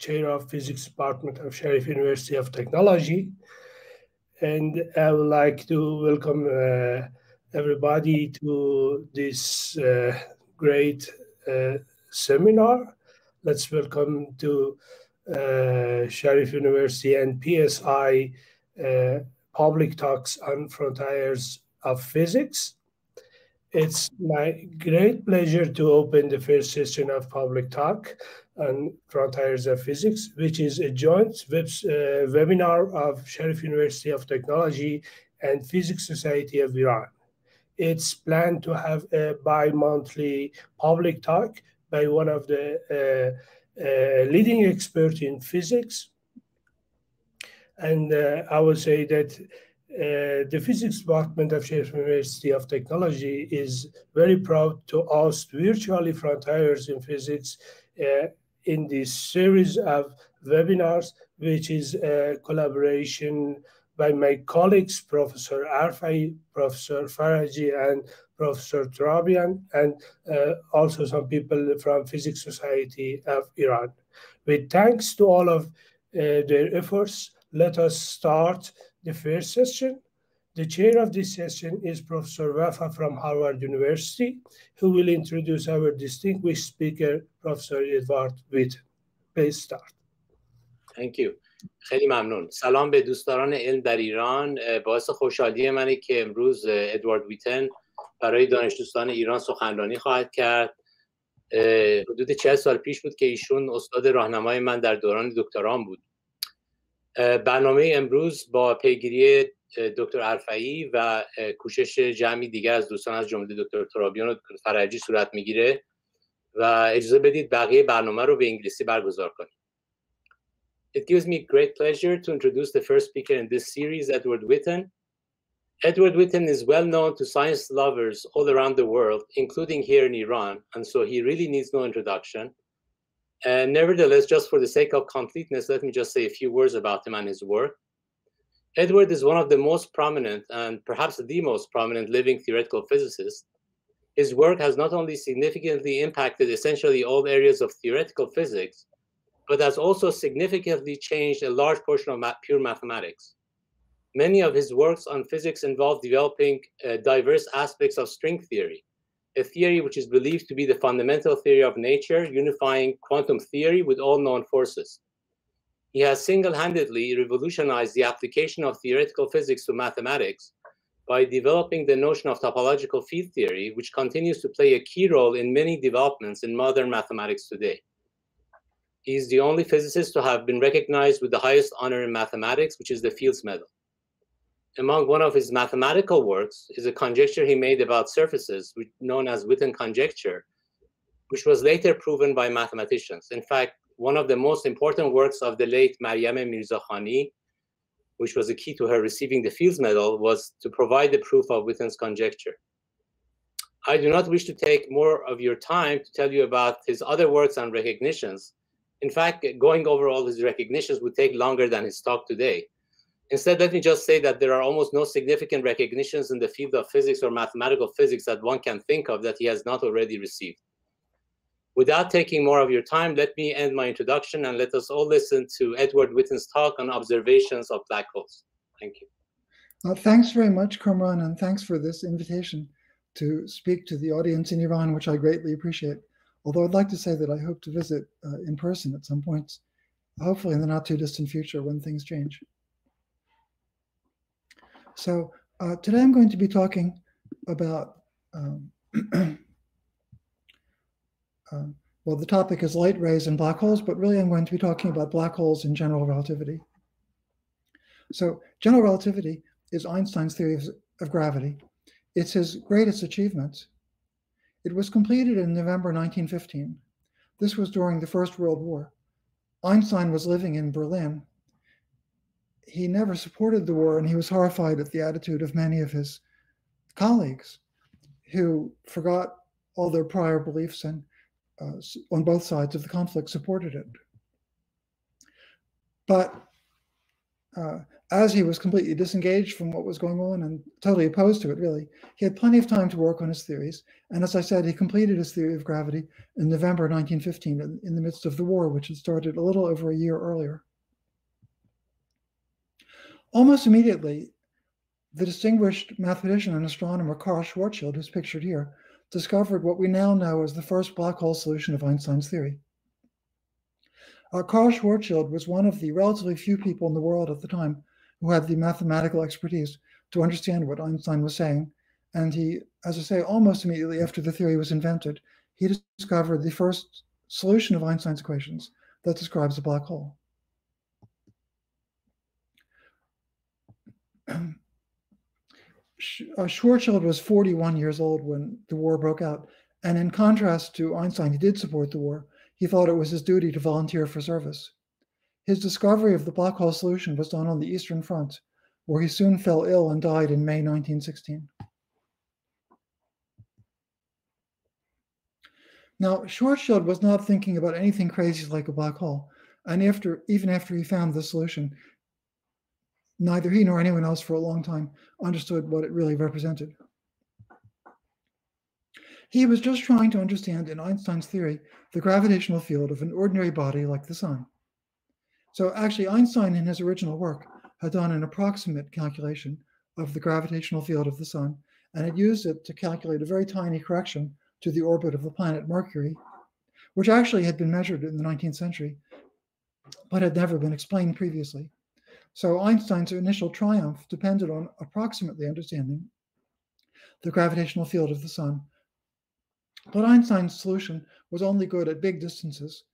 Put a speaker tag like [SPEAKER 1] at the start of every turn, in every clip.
[SPEAKER 1] Chair of Physics Department of Sharif University of Technology. And I would like to welcome uh, everybody to this uh, great uh, seminar. Let's welcome to uh, Sharif University and PSI uh, public talks on frontiers of physics. It's my great pleasure to open the first session of public talk on frontiers of physics, which is a joint web, uh, webinar of Sharif University of Technology and Physics Society of Iran. It's planned to have a bi-monthly public talk by one of the uh, uh, leading experts in physics. And uh, I would say that uh, the physics department of Sharif University of Technology is very proud to host virtually frontiers in physics uh, in this series of webinars, which is a collaboration by my colleagues, Professor Arfaei, Professor Faraji, and Professor Torabian, and uh, also some people from Physics Society of Iran. With thanks to all of uh, their efforts, let us start the first session. The chair of this session is Professor Wafa from Harvard University, who will introduce our distinguished speaker, Professor Edward Witt. Please start.
[SPEAKER 2] Thank you. خیلی ممنون سلام به دوستداران علم در ایران باعث خوشحالی منه که امروز ادوارد ویتن برای دانش دوستان ایران سخنرانی خواهد کرد حدود چه سال پیش بود که ایشون استاد راهنمای من در دوران دکتران بود برنامه امروز با پیگیری دکتر عرفایی و کوشش جمعی دیگر از دوستان از جمله دکتر ترابیان و دکتر فرجی صورت میگیره و اجازه بدید بقیه برنامه رو به انگلیسی برگزار کنیم It gives me great pleasure to introduce the first speaker in this series, Edward Witten. Edward Witten is well known to science lovers all around the world, including here in Iran, and so he really needs no introduction. And nevertheless, just for the sake of completeness, let me just say a few words about him and his work. Edward is one of the most prominent and perhaps the most prominent living theoretical physicists. His work has not only significantly impacted essentially all areas of theoretical physics, but has also significantly changed a large portion of pure mathematics. Many of his works on physics involve developing uh, diverse aspects of string theory, a theory which is believed to be the fundamental theory of nature, unifying quantum theory with all known forces. He has single handedly revolutionized the application of theoretical physics to mathematics by developing the notion of topological field theory, which continues to play a key role in many developments in modern mathematics today. He is the only physicist to have been recognized with the highest honor in mathematics, which is the Fields Medal among one of his mathematical works is a conjecture he made about surfaces, known as Witten conjecture, which was later proven by mathematicians. In fact, one of the most important works of the late Maryam Mirzakhani, which was a key to her receiving the Fields Medal, was to provide the proof of Witten's conjecture. I do not wish to take more of your time to tell you about his other works and recognitions. In fact, going over all his recognitions would take longer than his talk today. Instead, let me just say that there are almost no significant recognitions in the field of physics or mathematical physics that one can think of that he has not already received. Without taking more of your time, let me end my introduction and let us all listen to Edward Witten's talk on observations of black holes. Thank you.
[SPEAKER 3] Uh, thanks very much, Cumrun, and thanks for this invitation to speak to the audience in Iran, which I greatly appreciate. Although I'd like to say that I hope to visit uh, in person at some point, hopefully in the not too distant future when things change. So uh, today I'm going to be talking about, um, uh, well, the topic is light rays and black holes, but really I'm going to be talking about black holes in general relativity. So general relativity is Einstein's theory of, of gravity. It's his greatest achievement. It was completed in November 1915. This was during the First World War. Einstein was living in Berlin he never supported the war, and he was horrified at the attitude of many of his colleagues who forgot all their prior beliefs and uh, on both sides of the conflict supported it. But uh, as he was completely disengaged from what was going on and totally opposed to it, really, he had plenty of time to work on his theories. And as I said, he completed his theory of gravity in November 1915 in, in the midst of the war, which had started a little over a year earlier. Almost immediately, the distinguished mathematician and astronomer Karl Schwarzschild, who's pictured here, discovered what we now know as the first black hole solution of Einstein's theory. Uh, Karl Schwarzschild was one of the relatively few people in the world at the time who had the mathematical expertise to understand what Einstein was saying. And he, as I say, almost immediately after the theory was invented, he discovered the first solution of Einstein's equations that describes a black hole. uh, Schwarzschild was 41 years old when the war broke out. And in contrast to Einstein, he did support the war. He thought it was his duty to volunteer for service. His discovery of the black hole solution was done on the Eastern Front, where he soon fell ill and died in May 1916. Now, Schwarzschild was not thinking about anything crazy like a black hole, and after even after he found the solution, neither he nor anyone else for a long time understood what it really represented. He was just trying to understand in Einstein's theory the gravitational field of an ordinary body like the sun. So actually, Einstein in his original work had done an approximate calculation of the gravitational field of the sun and had used it to calculate a very tiny correction to the orbit of the planet Mercury, which actually had been measured in the 19th century, but had never been explained previously. So Einstein's initial triumph depended on approximately understanding the gravitational field of the sun. But Einstein's solution was only good at big distances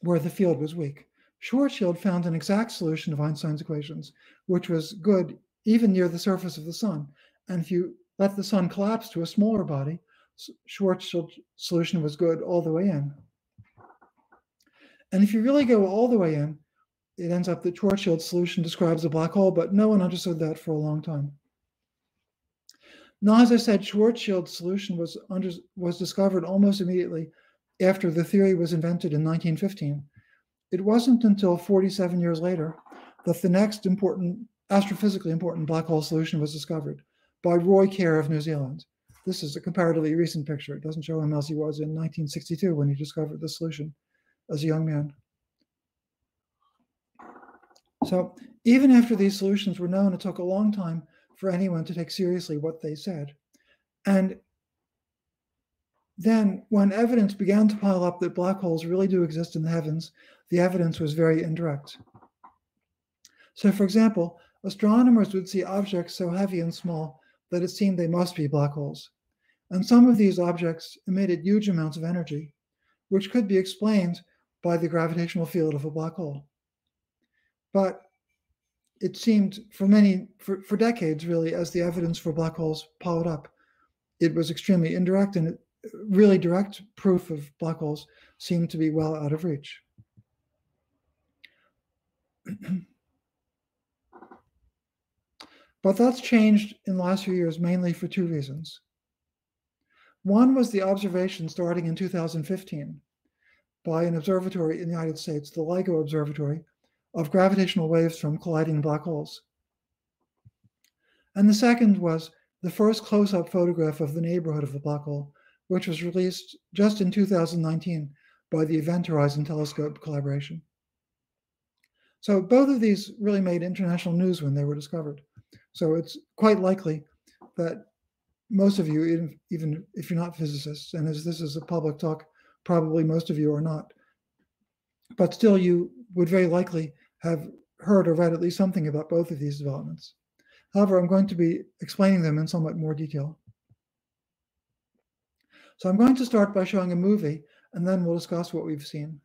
[SPEAKER 3] where the field was weak. Schwarzschild found an exact solution of Einstein's equations, which was good even near the surface of the sun. And if you let the sun collapse to a smaller body, Schwarzschild's solution was good all the way in. And if you really go all the way in, it ends up that Schwarzschild's solution describes a black hole, but no one understood that for a long time. Now, as I said, Schwarzschild's solution was, under, was discovered almost immediately after the theory was invented in 1915. It wasn't until 47 years later that the next important, astrophysically important black hole solution was discovered by Roy Kerr of New Zealand. This is a comparatively recent picture. It doesn't show him as he was in 1962 when he discovered the solution as a young man. So even after these solutions were known, it took a long time for anyone to take seriously what they said. And then, when evidence began to pile up that black holes really do exist in the heavens, the evidence was very indirect. So, for example, astronomers would see objects so heavy and small that it seemed they must be black holes. And some of these objects emitted huge amounts of energy, which could be explained by the gravitational field of a black hole. But it seemed for many, for, for decades really, as the evidence for black holes piled up, it was extremely indirect and it, really direct proof of black holes seemed to be well out of reach. but that's changed in the last few years mainly for two reasons. One was the observation starting in 2015 by an observatory in the United States, the LIGO Observatory, of gravitational waves from colliding black holes. And the second was the first close up photograph of the neighborhood of the black hole, which was released just in 2019 by the Event Horizon Telescope collaboration. So both of these really made international news when they were discovered. So it's quite likely that most of you, even if you're not physicists, and as this is a public talk, probably most of you are not, but still you would very likely have heard or read at least something about both of these developments. However, I'm going to be explaining them in somewhat more detail. So I'm going to start by showing a movie, and then we'll discuss what we've seen.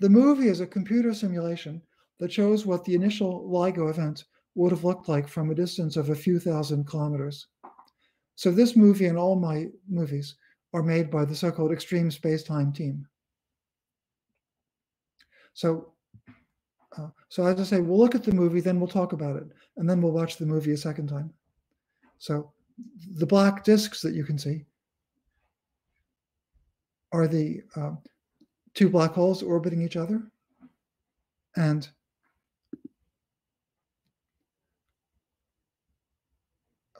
[SPEAKER 3] The movie is a computer simulation that shows what the initial LIGO event would have looked like from a distance of a few thousand kilometers. So this movie and all my movies are made by the so-called extreme space-time team. So, so as I say, we'll look at the movie, then we'll talk about it, and then we'll watch the movie a second time. So the black discs that you can see are the uh, two black holes orbiting each other. And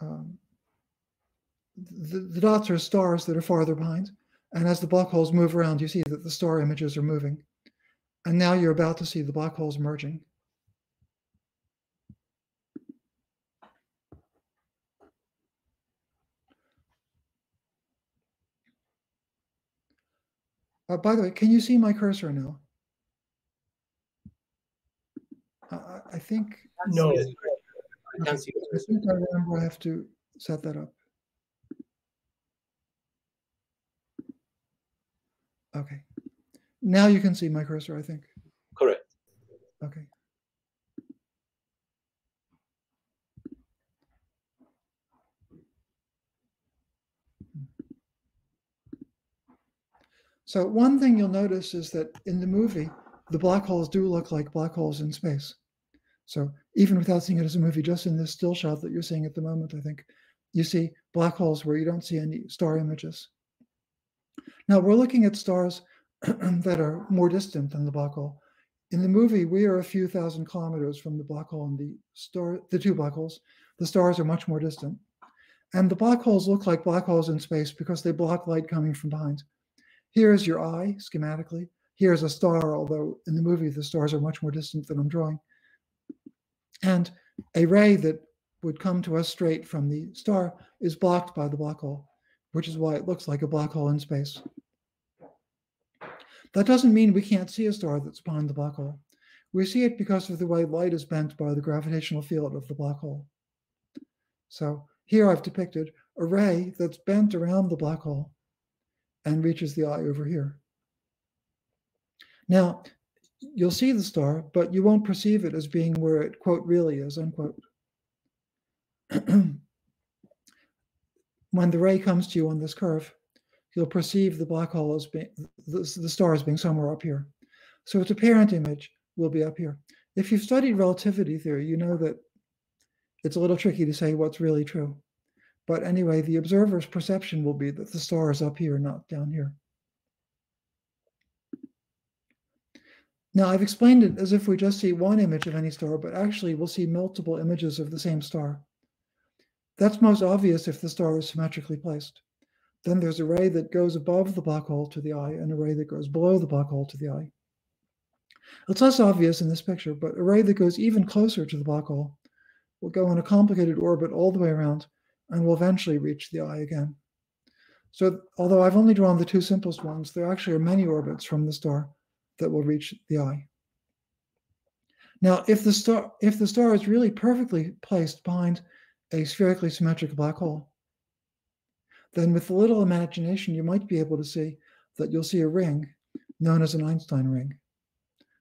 [SPEAKER 3] um, the, the dots are stars that are farther behind. And as the black holes move around, you see that the star images are moving. And now you're about to see the black holes merging. Uh, by the way, can you see my cursor now? Uh, I think.
[SPEAKER 1] No.
[SPEAKER 2] I can't see.
[SPEAKER 3] I think I remember I have to set that up. Okay. Now you can see my cursor, I think.
[SPEAKER 2] Correct.
[SPEAKER 3] Okay. So one thing you'll notice is that in the movie, the black holes do look like black holes in space. So even without seeing it as a movie, just in this still shot that you're seeing at the moment, I think you see black holes where you don't see any star images. Now we're looking at stars that are more distant than the black hole. In the movie, we are a few thousand kilometers from the black hole and the star, the two black holes. The stars are much more distant. And the black holes look like black holes in space because they block light coming from behind. Here's your eye schematically. Here's a star, although in the movie the stars are much more distant than I'm drawing. And a ray that would come to us straight from the star is blocked by the black hole, which is why it looks like a black hole in space. That doesn't mean we can't see a star that's behind the black hole. We see it because of the way light is bent by the gravitational field of the black hole. So here I've depicted a ray that's bent around the black hole and reaches the eye over here. Now, you'll see the star, but you won't perceive it as being where it, quote, really is, unquote. when the ray comes to you on this curve, you'll perceive the black hole as being, the, the star as being somewhere up here. So its apparent image will be up here. If you've studied relativity theory, you know that it's a little tricky to say what's really true. But anyway, the observer's perception will be that the star is up here, not down here. Now, I've explained it as if we just see one image of any star, but actually we'll see multiple images of the same star. That's most obvious if the star is symmetrically placed. Then there's a ray that goes above the black hole to the eye and a ray that goes below the black hole to the eye. It's less obvious in this picture, but a ray that goes even closer to the black hole will go in a complicated orbit all the way around and will eventually reach the eye again. So although I've only drawn the two simplest ones, there actually are many orbits from the star that will reach the eye. Now, if the star if the star is really perfectly placed behind a spherically symmetric black hole, then with a little imagination, you might be able to see that you'll see a ring known as an Einstein ring.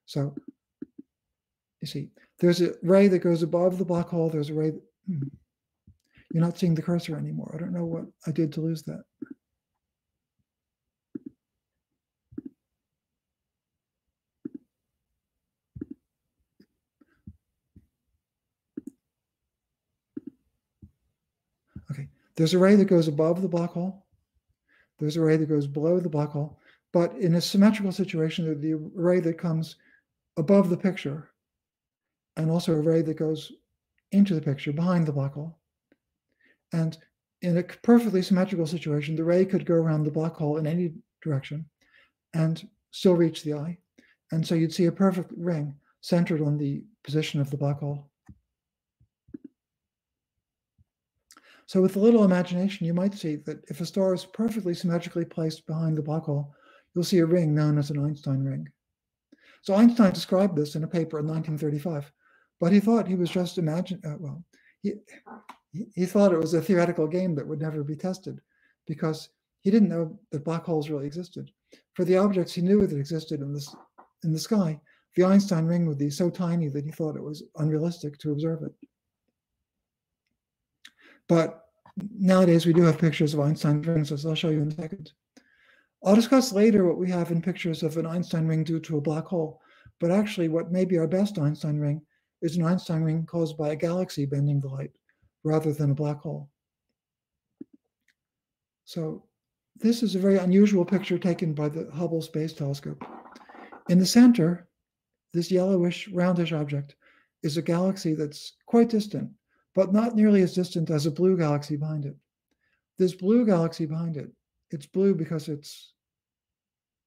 [SPEAKER 3] So you see, there's a ray that goes above the black hole. There's a ray. That, hmm, you're not seeing the cursor anymore. I don't know what I did to lose that. There's a ray that goes above the black hole. There's a ray that goes below the black hole. But in a symmetrical situation, the ray that comes above the picture and also a ray that goes into the picture behind the black hole. And in a perfectly symmetrical situation, the ray could go around the black hole in any direction and still reach the eye. And so you'd see a perfect ring centered on the position of the black hole. So with a little imagination, you might see that if a star is perfectly symmetrically placed behind the black hole, you'll see a ring known as an Einstein ring. So Einstein described this in a paper in 1935, but he thought he was just imagining, uh, well, he, he thought it was a theoretical game that would never be tested because he didn't know that black holes really existed. For the objects he knew that existed in, this, in the sky, the Einstein ring would be so tiny that he thought it was unrealistic to observe it. But nowadays we do have pictures of Einstein rings, as I'll show you in a second. I'll discuss later what we have in pictures of an Einstein ring due to a black hole. But actually, what may be our best Einstein ring is an Einstein ring caused by a galaxy bending the light rather than a black hole. So this is a very unusual picture taken by the Hubble Space Telescope. In the center, this yellowish, roundish object is a galaxy that's quite distant, but not nearly as distant as a blue galaxy behind it. This blue galaxy behind it, it's blue because it's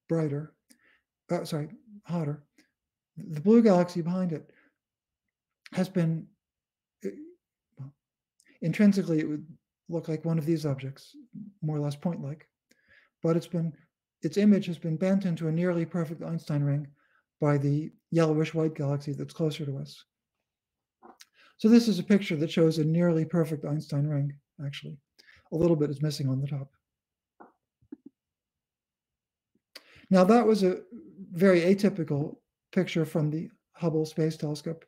[SPEAKER 3] brighter, uh, sorry, hotter. The blue galaxy behind it has been, uh, well, intrinsically, it would look like one of these objects, more or less point like, but it's been, its image has been bent into a nearly perfect Einstein ring by the yellowish white galaxy that's closer to us. So this is a picture that shows a nearly perfect Einstein ring, actually. A little bit is missing on the top. Now that was a very atypical picture from the Hubble Space Telescope.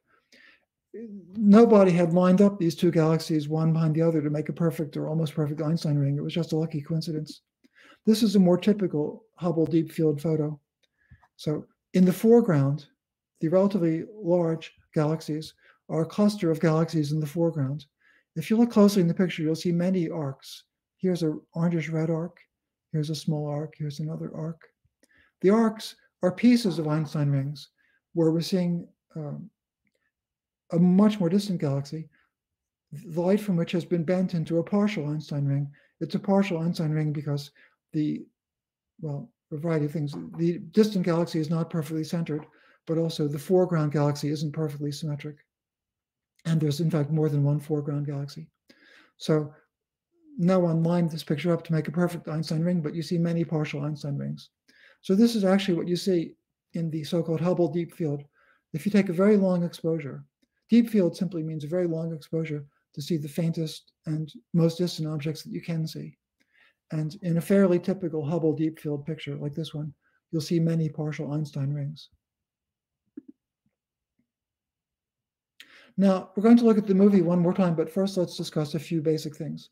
[SPEAKER 3] Nobody had lined up these two galaxies, one behind the other, to make a perfect or almost perfect Einstein ring. It was just a lucky coincidence. This is a more typical Hubble Deep Field photo. So in the foreground, the relatively large galaxies are a cluster of galaxies in the foreground. If you look closely in the picture, you'll see many arcs. Here's a orangish red arc. Here's a small arc. Here's another arc. The arcs are pieces of Einstein rings where we're seeing um, a much more distant galaxy, the light from which has been bent into a partial Einstein ring. It's a partial Einstein ring because the, well, a variety of things. The distant galaxy is not perfectly centered, but also the foreground galaxy isn't perfectly symmetric. And there's, in fact, more than one foreground galaxy. So no one lined this picture up to make a perfect Einstein ring, but you see many partial Einstein rings. So this is actually what you see in the so-called Hubble deep field. If you take a very long exposure, deep field simply means a very long exposure to see the faintest and most distant objects that you can see. And in a fairly typical Hubble deep field picture like this one, you'll see many partial Einstein rings. Now, we're going to look at the movie one more time, but first let's discuss a few basic things.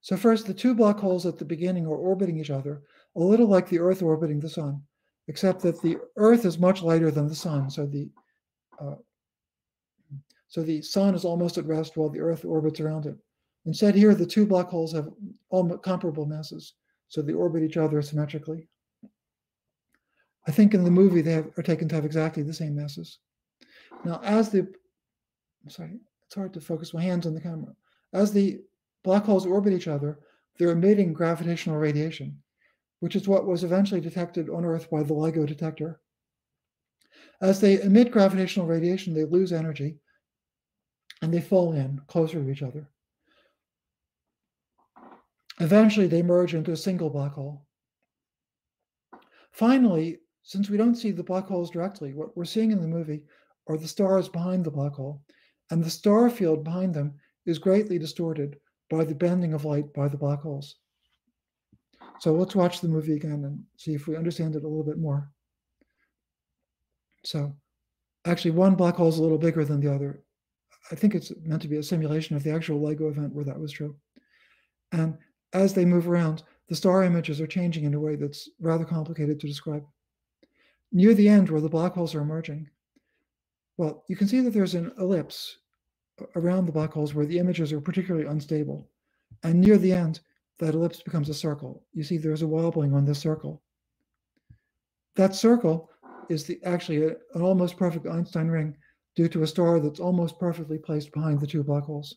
[SPEAKER 3] So first, the two black holes at the beginning are orbiting each other, a little like the Earth orbiting the Sun, except that the Earth is much lighter than the Sun. So the uh, so the Sun is almost at rest while the Earth orbits around it. Instead, here the two black holes have almost comparable masses, so they orbit each other symmetrically. I think in the movie they have, are taken to have exactly the same masses. Now, as the Sorry, it's hard to focus my hands on the camera. As the black holes orbit each other, they're emitting gravitational radiation, which is what was eventually detected on Earth by the LIGO detector. As they emit gravitational radiation, they lose energy and they fall in closer to each other. Eventually, they merge into a single black hole. Finally, since we don't see the black holes directly, what we're seeing in the movie are the stars behind the black hole and the star field behind them is greatly distorted by the bending of light by the black holes. So let's watch the movie again and see if we understand it a little bit more. So actually one black hole is a little bigger than the other. I think it's meant to be a simulation of the actual LIGO event where that was true. And as they move around, the star images are changing in a way that's rather complicated to describe. Near the end, where the black holes are emerging, well, you can see that there's an ellipse around the black holes where the images are particularly unstable. And near the end, that ellipse becomes a circle. You see there's a wobbling on this circle. That circle is the, actually a, an almost perfect Einstein ring due to a star that's almost perfectly placed behind the two black holes.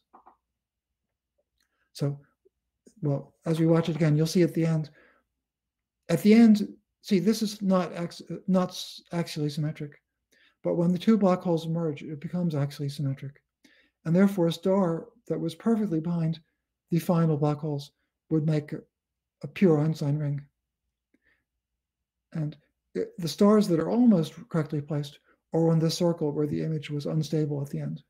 [SPEAKER 3] So, well, as we watch it again, you'll see at the end, at the end, see, this is not, not actually symmetric. But when the two black holes merge, it becomes actually symmetric. And therefore, a star that was perfectly behind the final black holes would make a, pure Einstein ring. And the stars that are almost correctly placed are on this circle where the image was unstable at the end.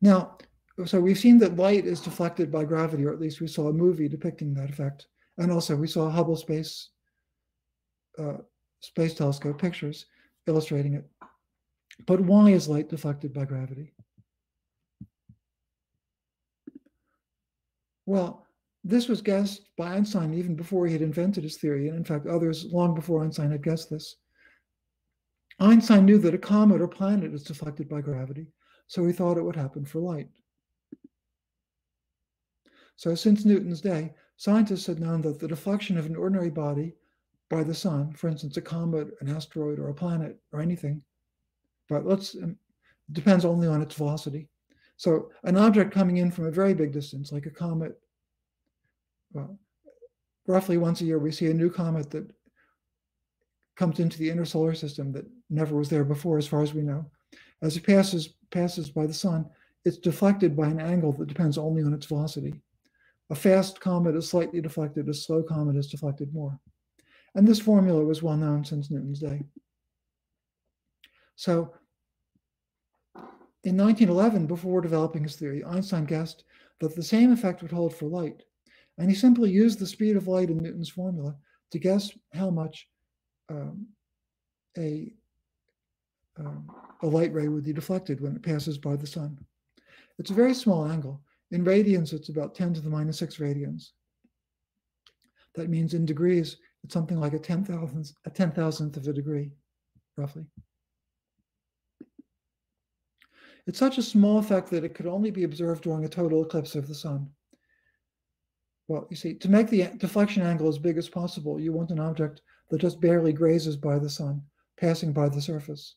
[SPEAKER 3] Now, so we've seen that light is deflected by gravity, or at least we saw a movie depicting that effect. And also we saw Hubble Space uh, Space Telescope pictures illustrating it. But why is light deflected by gravity? Well, this was guessed by Einstein even before he had invented his theory, and in fact, others long before Einstein had guessed this. Einstein knew that a comet or planet is deflected by gravity, so he thought it would happen for light. So since Newton's day, scientists had known that the deflection of an ordinary body by the sun, for instance, a comet, an asteroid, or a planet, or anything, but let's um, depends only on its velocity. So an object coming in from a very big distance, like a comet, well, roughly once a year, we see a new comet that comes into the inner solar system that never was there before, as far as we know. As it passes passes by the sun, it's deflected by an angle that depends only on its velocity. A fast comet is slightly deflected, a slow comet is deflected more. And this formula was well known since Newton's day. So in 1911, before developing his theory, Einstein guessed that the same effect would hold for light. And he simply used the speed of light in Newton's formula to guess how much um, a, um, a light ray would be deflected when it passes by the sun. It's a very small angle. In radians, it's about 10 to the minus 6 radians. That means in degrees, it's something like a 10,000th a 10,000th of a degree, roughly. It's such a small effect that it could only be observed during a total eclipse of the sun. Well, you see, to make the deflection angle as big as possible, you want an object that just barely grazes by the sun, passing by the surface.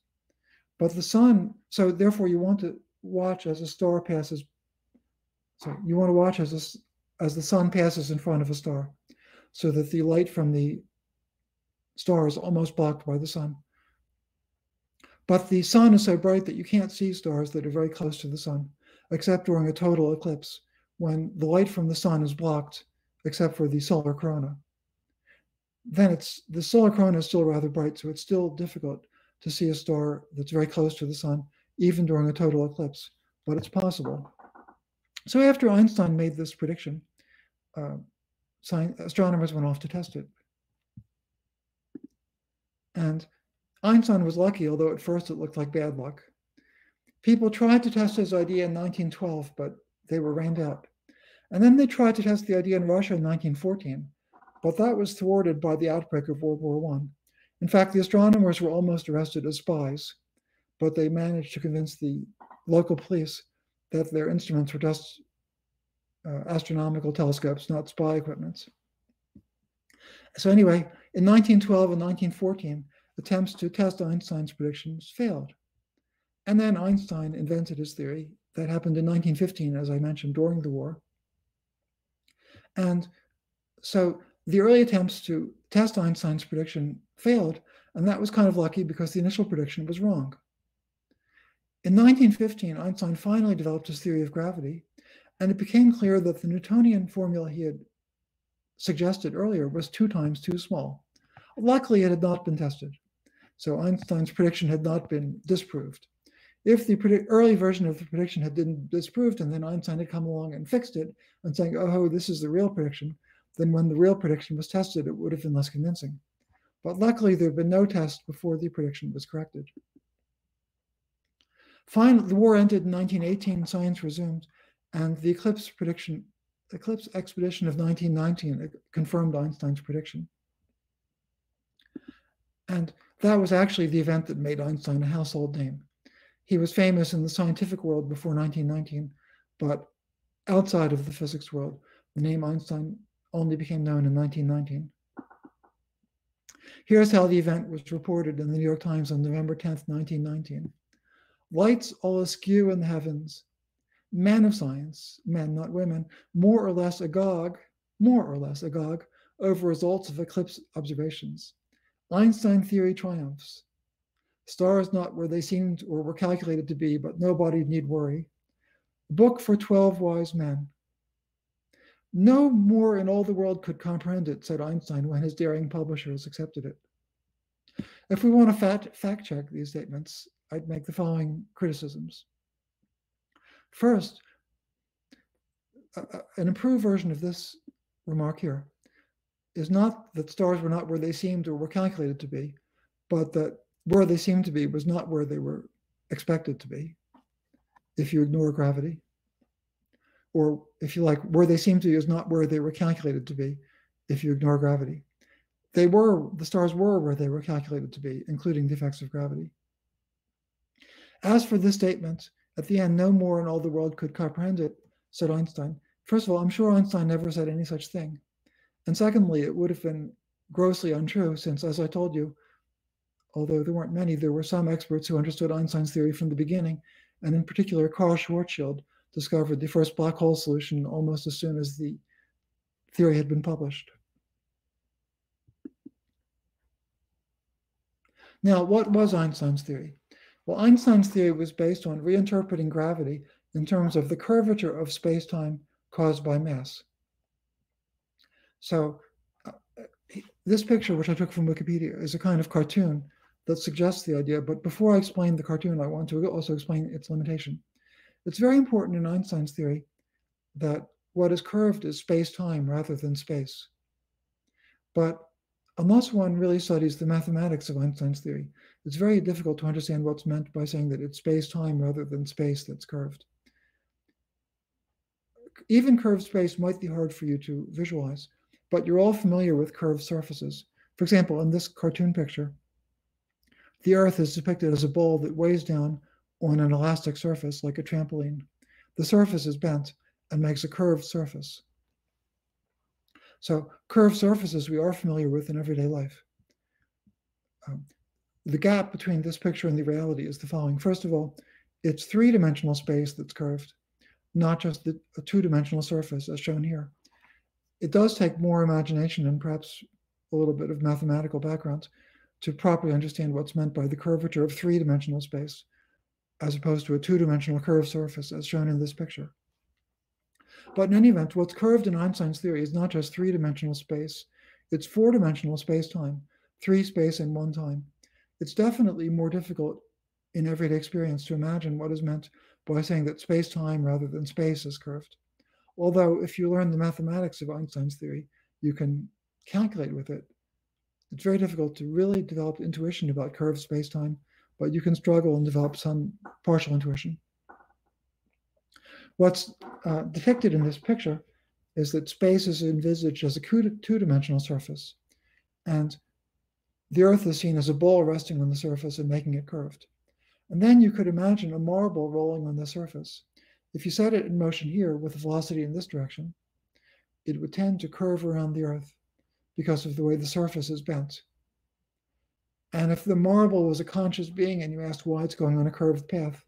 [SPEAKER 3] But the sun, so therefore you want to watch as a star passes. So you want to watch as a, as the sun passes in front of a star, so that the light from the star is almost blocked by the sun. But the sun is so bright that you can't see stars that are very close to the sun, except during a total eclipse, when the light from the sun is blocked, except for the solar corona. Then it's the solar corona is still rather bright, so it's still difficult to see a star that's very close to the sun, even during a total eclipse, but it's possible. So after Einstein made this prediction, uh, astronomers went off to test it. And Einstein was lucky, although at first it looked like bad luck. People tried to test his idea in 1912, but they were rained out. And then they tried to test the idea in Russia in 1914, but that was thwarted by the outbreak of World War I. In fact, the astronomers were almost arrested as spies, but they managed to convince the local police that their instruments were just uh, astronomical telescopes, not spy equipments. So, anyway, in 1912 and 1914, attempts to test Einstein's predictions failed. And then Einstein invented his theory. That happened in 1915, as I mentioned, during the war. And so the early attempts to test Einstein's prediction failed, and that was kind of lucky because the initial prediction was wrong. In 1915, Einstein finally developed his theory of gravity, and it became clear that the Newtonian formula he had suggested earlier was two times too small. Luckily, it had not been tested. So Einstein's prediction had not been disproved. If the early version of the prediction had been disproved and then Einstein had come along and fixed it and saying, oh, this is the real prediction, then when the real prediction was tested, it would have been less convincing. But luckily, there had been no test before the prediction was corrected. Finally, the war ended in 1918, science resumed, and the eclipse prediction, eclipse expedition of 1919 uh, confirmed Einstein's prediction. And that was actually the event that made Einstein a household name. He was famous in the scientific world before 1919, but outside of the physics world, the name Einstein only became known in 1919. Here's how the event was reported in the New York Times on November 10, 1919. Lights all askew in the heavens, men of science, men, not women, more or less agog, more or less agog over results of eclipse observations. Einstein theory triumphs. Stars not where they seemed or were calculated to be, but nobody need worry. Book for 12 wise men. No more in all the world could comprehend it, said Einstein when his daring publishers accepted it. If we want to fact, fact check these statements, I'd make the following criticisms. First, an improved version of this remark here is not that stars were not where they seemed or were calculated to be, but that where they seemed to be was not where they were expected to be, if you ignore gravity. Or if you like, where they seemed to be is not where they were calculated to be, if you ignore gravity. They were, the stars were where they were calculated to be, including the effects of gravity. As for this statement, at the end, no more in all the world could comprehend it, said Einstein. First of all, I'm sure Einstein never said any such thing. And secondly, it would have been grossly untrue since, as I told you, although there weren't many, there were some experts who understood Einstein's theory from the beginning. And in particular, Karl Schwarzschild discovered the first black hole solution almost as soon as the theory had been published. Now, what was Einstein's theory? Well, Einstein's theory was based on reinterpreting gravity in terms of the curvature of space-time caused by mass. So uh, this picture, which I took from Wikipedia, is a kind of cartoon that suggests the idea. But before I explain the cartoon, I want to also explain its limitation. It's very important in Einstein's theory that what is curved is space-time rather than space. But unless one really studies the mathematics of Einstein's theory, it's very difficult to understand what's meant by saying that it's space-time rather than space that's curved. Even curved space might be hard for you to visualize, but you're all familiar with curved surfaces. For example, in this cartoon picture, the Earth is depicted as a ball that weighs down on an elastic surface like a trampoline. The surface is bent and makes a curved surface. So curved surfaces we are familiar with in everyday life. Um, the gap between this picture and the reality is the following. First of all, it's three-dimensional space that's curved, not just the, a two-dimensional surface as shown here. It does take more imagination and perhaps a little bit of mathematical background to properly understand what's meant by the curvature of three-dimensional space, as opposed to a two-dimensional curved surface as shown in this picture. But in any event, what's curved in Einstein's theory is not just three-dimensional space, it's four-dimensional space-time, three space and one time. It's definitely more difficult in everyday experience to imagine what is meant by saying that space-time rather than space is curved. Although if you learn the mathematics of Einstein's theory, you can calculate with it. It's very difficult to really develop intuition about curved space-time, but you can struggle and develop some partial intuition. What's uh, depicted in this picture is that space is envisaged as a two-dimensional surface, and the Earth is seen as a ball resting on the surface and making it curved. And then you could imagine a marble rolling on the surface. If you set it in motion here with a velocity in this direction, it would tend to curve around the Earth because of the way the surface is bent. And if the marble was a conscious being and you asked why it's going on a curved path,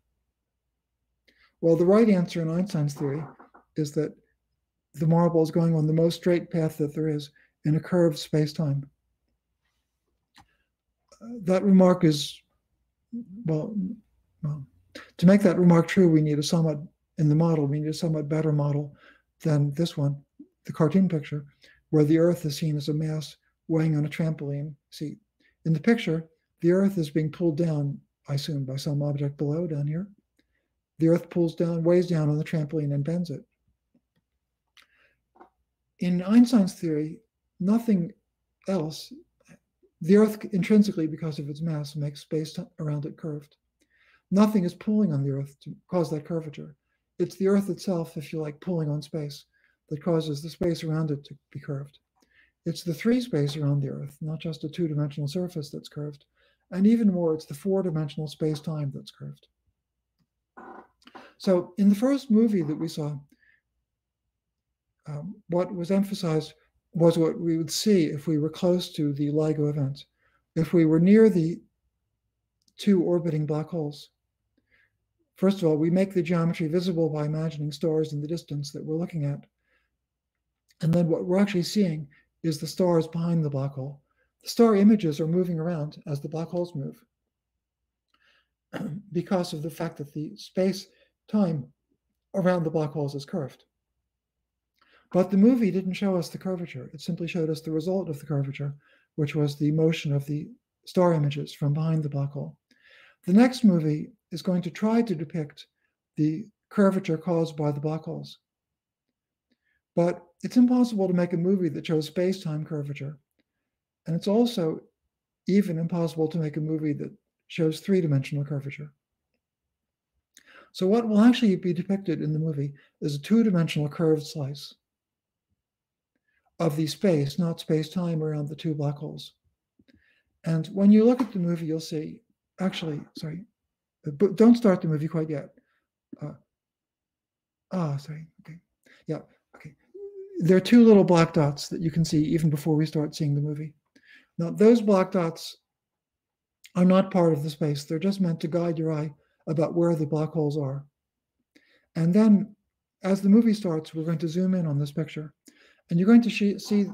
[SPEAKER 3] well, the right answer in Einstein's theory is that the marble is going on the most straight path that there is in a curved space-time. Uh, that remark is, well, well, to make that remark true, we need a somewhat, in the model, we need a somewhat better model than this one, the cartoon picture, where the Earth is seen as a mass weighing on a trampoline. See, in the picture, the Earth is being pulled down, I assume, by some object below down here the earth pulls down, weighs down on the trampoline and bends it. In Einstein's theory, nothing else, the earth intrinsically, because of its mass, makes space around it curved. Nothing is pulling on the earth to cause that curvature. It's the earth itself, if you like, pulling on space that causes the space around it to be curved. It's the three space around the earth, not just a two dimensional surface that's curved. And even more, it's the four dimensional space time that's curved. So in the first movie that we saw, um, what was emphasized was what we would see if we were close to the LIGO event. If we were near the two orbiting black holes, first of all, we make the geometry visible by imagining stars in the distance that we're looking at. And then what we're actually seeing is the stars behind the black hole. The star images are moving around as the black holes move because of the fact that the space time around the black holes is curved. But the movie didn't show us the curvature. It simply showed us the result of the curvature, which was the motion of the star images from behind the black hole. The next movie is going to try to depict the curvature caused by the black holes. But it's impossible to make a movie that shows space-time curvature. And it's also even impossible to make a movie that shows three-dimensional curvature. So what will actually be depicted in the movie is a two-dimensional curved slice of the space, not space-time around the two black holes. And when you look at the movie, you'll see, actually, sorry, but don't start the movie quite yet. Uh, ah, sorry, okay. Yeah, okay. there are two little black dots that you can see even before we start seeing the movie. Now, those black dots are not part of the space. They're just meant to guide your eye about where the black holes are. And then as the movie starts, we're going to zoom in on this picture. And you're going to see,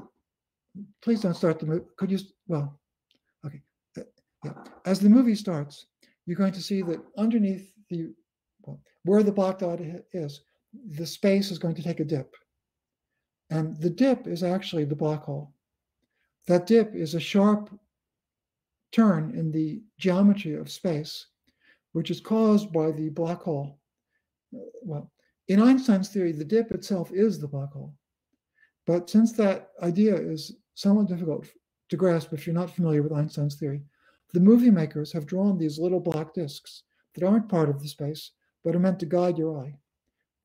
[SPEAKER 3] please don't start the movie. Could you, well, okay. Uh, yeah. As the movie starts, you're going to see that underneath the, well, where the black dot is, the space is going to take a dip. And the dip is actually the black hole. That dip is a sharp turn in the geometry of space, which is caused by the black hole. Well, in Einstein's theory, the dip itself is the black hole. But since that idea is somewhat difficult to grasp if you're not familiar with Einstein's theory, the movie makers have drawn these little black disks that aren't part of the space, but are meant to guide your eye.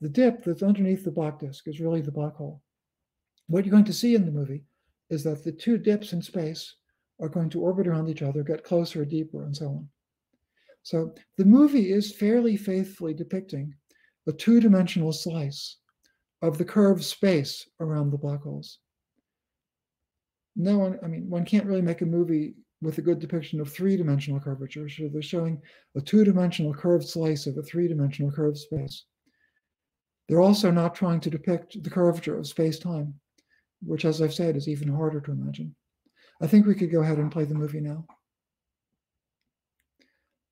[SPEAKER 3] The dip that's underneath the black disk is really the black hole. What you're going to see in the movie is that the two dips in space are going to orbit around each other, get closer, deeper, and so on. So the movie is fairly faithfully depicting a two dimensional slice of the curved space around the black holes. No one, I mean, one can't really make a movie with a good depiction of three dimensional curvature. So they're showing a two dimensional curved slice of a three dimensional curved space. They're also not trying to depict the curvature of space time, which, as I've said, is even harder to imagine. I think we could go ahead and play the movie now.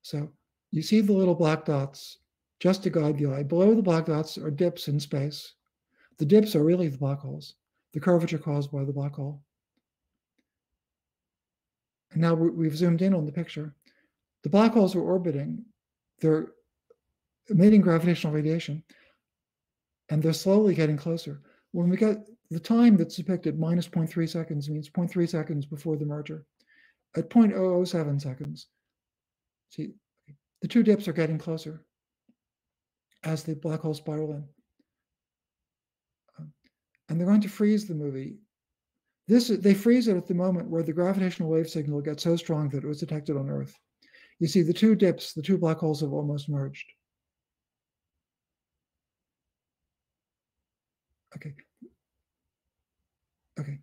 [SPEAKER 3] So you see the little black dots just to guide the eye. Below the black dots are dips in space. The dips are really the black holes, the curvature caused by the black hole. And now we've zoomed in on the picture. The black holes are orbiting. They're emitting gravitational radiation, and they're slowly getting closer. When we get the time that's depicted, minus 0.3 seconds, means 0.3 seconds before the merger. At 0.007 seconds, see, the two dips are getting closer as the black hole spiral in. And they're going to freeze the movie. This they freeze it at the moment where the gravitational wave signal gets so strong that it was detected on Earth. You see the two dips, the two black holes have almost merged. Okay. Okay.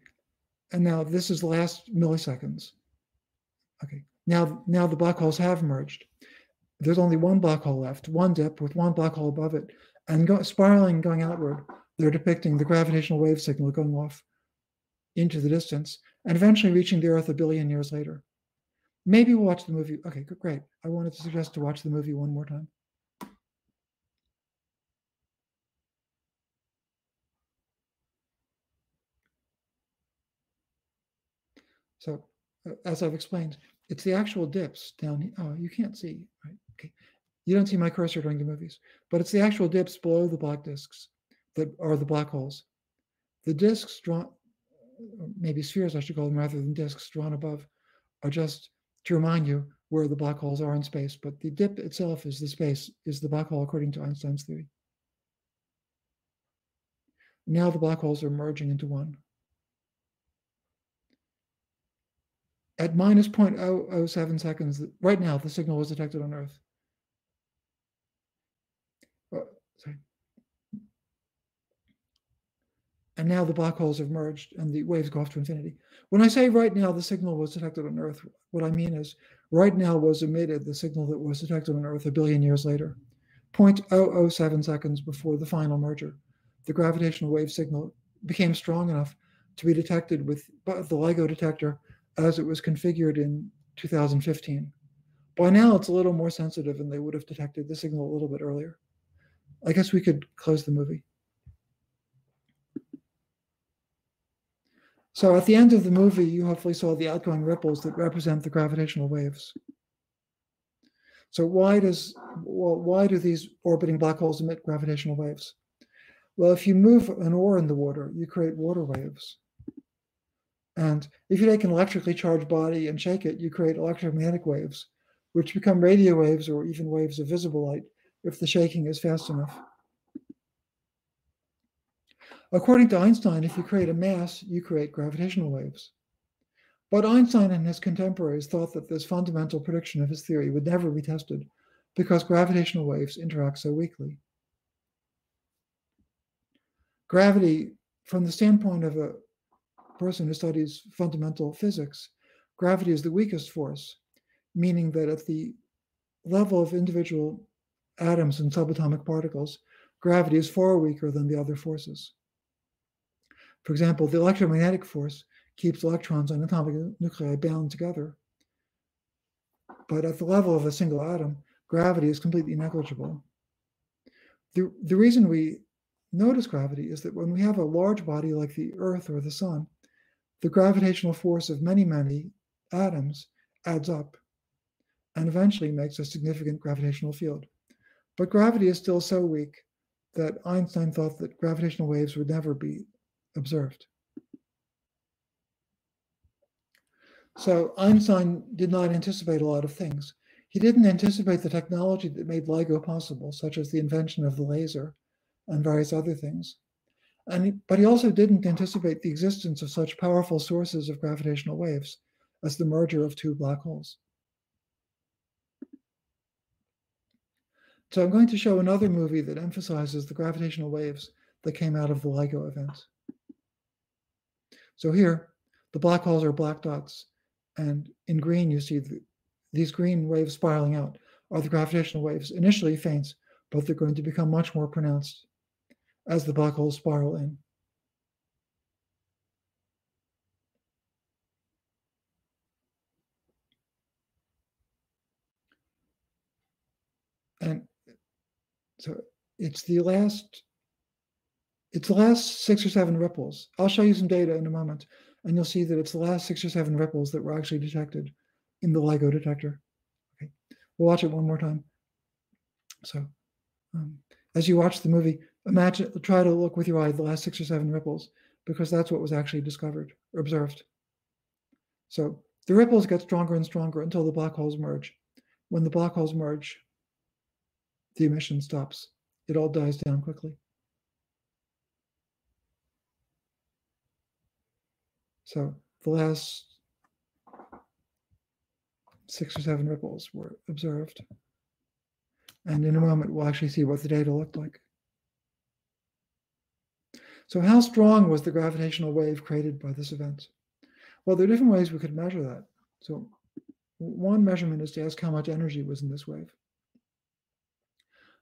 [SPEAKER 3] And now this is the last milliseconds. Okay. Now, now the black holes have merged there's only one black hole left, one dip with one black hole above it, and go, spiraling going outward. They're depicting the gravitational wave signal going off into the distance and eventually reaching the Earth a billion years later. Maybe we'll watch the movie. Okay, great. I wanted to suggest to watch the movie one more time. So, uh, as I've explained, it's the actual dips down here. Oh, you can't see, right? Okay. You don't see my cursor during the movies, but it's the actual dips below the black disks that are the black holes. The disks drawn, uh, maybe spheres I should call them rather than disks drawn above, are just to remind you where the black holes are in space. But the dip itself is the space, is the black hole according to Einstein's theory. Now the black holes are merging into one. At minus 0.007 seconds, right now, the signal was detected on Earth. Uh, sorry. And now the black holes have merged and the waves go off to infinity. When I say right now the signal was detected on Earth, what I mean is right now was emitted the signal that was detected on Earth a billion years later, 0.007 seconds before the final merger. The gravitational wave signal became strong enough to be detected with the LIGO detector as it was configured in 2015. By now, it's a little more sensitive and they would have detected the signal a little bit earlier. I guess we could close the movie. So at the end of the movie, you hopefully saw the outgoing ripples that represent the gravitational waves. So why does well, why do these orbiting black holes emit gravitational waves? Well, if you move an oar in the water, you create water waves. And if you take an electrically charged body and shake it, you create electromagnetic waves, which become radio waves or even waves of visible light if the shaking is fast enough. According to Einstein, if you create a mass, you create gravitational waves. But Einstein and his contemporaries thought that this fundamental prediction of his theory would never be tested because gravitational waves interact so weakly. Gravity from the standpoint of a person who studies fundamental physics, gravity is the weakest force, meaning that at the level of individual atoms and subatomic particles, gravity is far weaker than the other forces. For example, the electromagnetic force keeps electrons on atomic nuclei bound together. But at the level of a single atom, gravity is completely negligible. The, the reason we notice gravity is that when we have a large body like the Earth or the Sun, the gravitational force of many, many atoms adds up and eventually makes a significant gravitational field. But gravity is still so weak that Einstein thought that gravitational waves would never be observed. So Einstein did not anticipate a lot of things. He didn't anticipate the technology that made LIGO possible, such as the invention of the laser and various other things. And but he also didn't anticipate the existence of such powerful sources of gravitational waves as the merger of two black holes. So I'm going to show another movie that emphasizes the gravitational waves that came out of the LIGO event. So here, the black holes are black dots, and in green you see the, these green waves spiraling out are the gravitational waves, initially faint, but they're going to become much more pronounced as the black holes spiral in. And so it's the last it's the last six or seven ripples. I'll show you some data in a moment, and you'll see that it's the last six or seven ripples that were actually detected in the LIGO detector. Okay, we'll watch it one more time. So, um, as you watch the movie, imagine, try to look with your eye the last six or seven ripples, because that's what was actually discovered or observed. So the ripples get stronger and stronger until the black holes merge. When the black holes merge, the emission stops. It all dies down quickly. So the last six or seven ripples were observed. And in a moment, we'll actually see what the data looked like. So how strong was the gravitational wave created by this event? Well, there are different ways we could measure that. So one measurement is to ask how much energy was in this wave.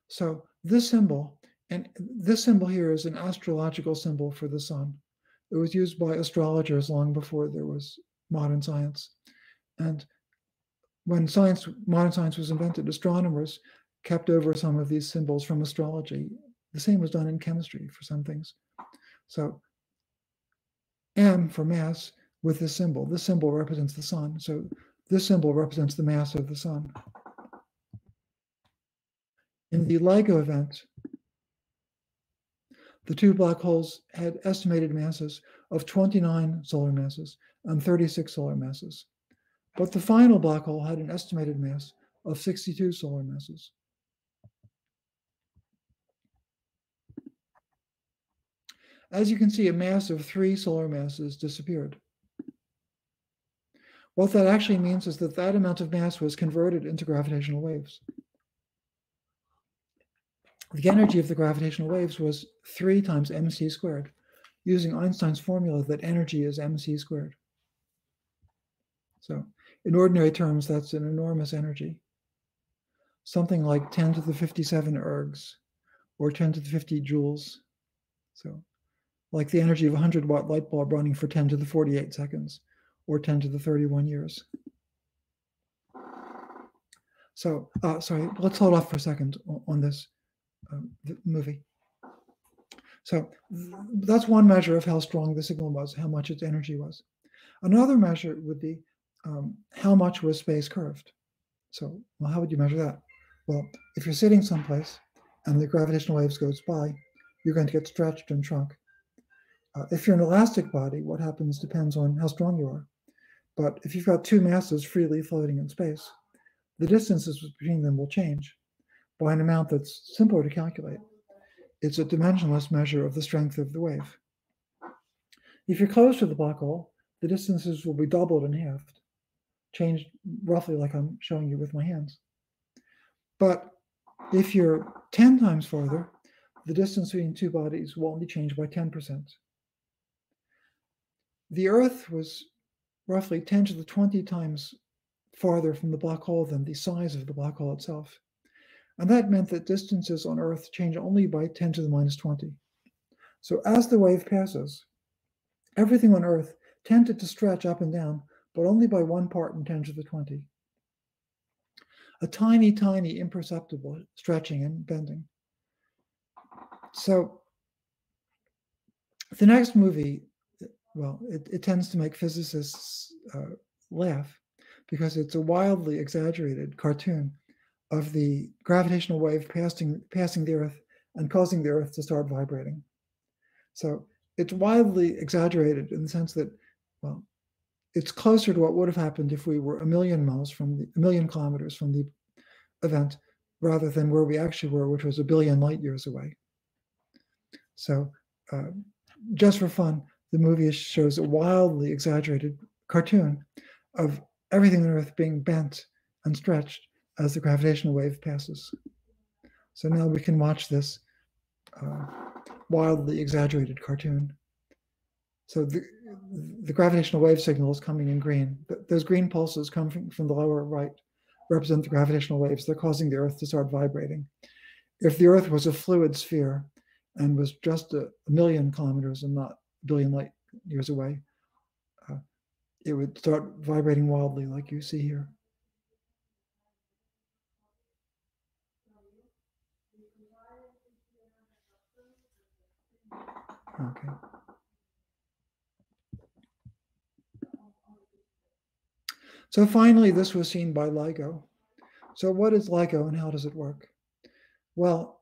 [SPEAKER 3] So this symbol, and this symbol here is an astrological symbol for the sun. It was used by astrologers long before there was modern science. And when science, modern science was invented, astronomers kept over some of these symbols from astrology. The same was done in chemistry for some things. So M for mass with this symbol. This symbol represents the sun. So this symbol represents the mass of the sun. In the LIGO event, the two black holes had estimated masses of 29 solar masses and 36 solar masses. But the final black hole had an estimated mass of 62 solar masses. As you can see, a mass of three solar masses disappeared. What that actually means is that that amount of mass was converted into gravitational waves. The energy of the gravitational waves was 3 times mc squared, using Einstein's formula that energy is mc squared. So in ordinary terms, that's an enormous energy. Something like 10 to the 57 ergs or 10 to the 50 joules. So like the energy of a 100 watt light bulb running for 10 to the 48 seconds or 10 to the 31 years. So, uh, sorry, let's hold off for a second on this um, movie. So that's one measure of how strong the signal was, how much its energy was. Another measure would be um, how much was space curved. So, well, how would you measure that? Well, if you're sitting someplace and the gravitational waves goes by, you're going to get stretched and shrunk. Uh, if you're an elastic body, what happens depends on how strong you are. But if you've got two masses freely floating in space, the distances between them will change by an amount that's simpler to calculate. It's a dimensionless measure of the strength of the wave. If you're close to the black hole, the distances will be doubled and halved, changed roughly like I'm showing you with my hands. But if you're 10 times farther, the distance between two bodies will only change by 10%. the Earth was roughly 10 to the 20 times farther from the black hole than the size of the black hole itself. And that meant that distances on Earth change only by 10 to the minus 20. So as the wave passes, everything on Earth tended to stretch up and down, but only by one part in 10 to the 20. A tiny, tiny, imperceptible stretching and bending. So the next movie, well, it, it tends to make physicists uh, laugh because it's a wildly exaggerated cartoon of the gravitational wave passing passing the Earth and causing the Earth to start vibrating. So it's wildly exaggerated in the sense that, well, it's closer to what would have happened if we were a million miles from the a million kilometers from the event, rather than where we actually were, which was a billion light years away. So, uh, just for fun, the movie shows a wildly exaggerated cartoon of everything on Earth being bent and stretched as the gravitational wave passes. So now we can watch this uh, wildly exaggerated cartoon. So the, the gravitational wave signal is coming in green. Those green pulses come from, the lower right, represent the gravitational waves. They're causing the Earth to start vibrating. If the Earth was a fluid sphere and was just a, a million kilometers and not a billion light years away, uh, it would start vibrating wildly like you see here. Okay. So finally, this was seen by LIGO. So what is LIGO and how does it work? Well,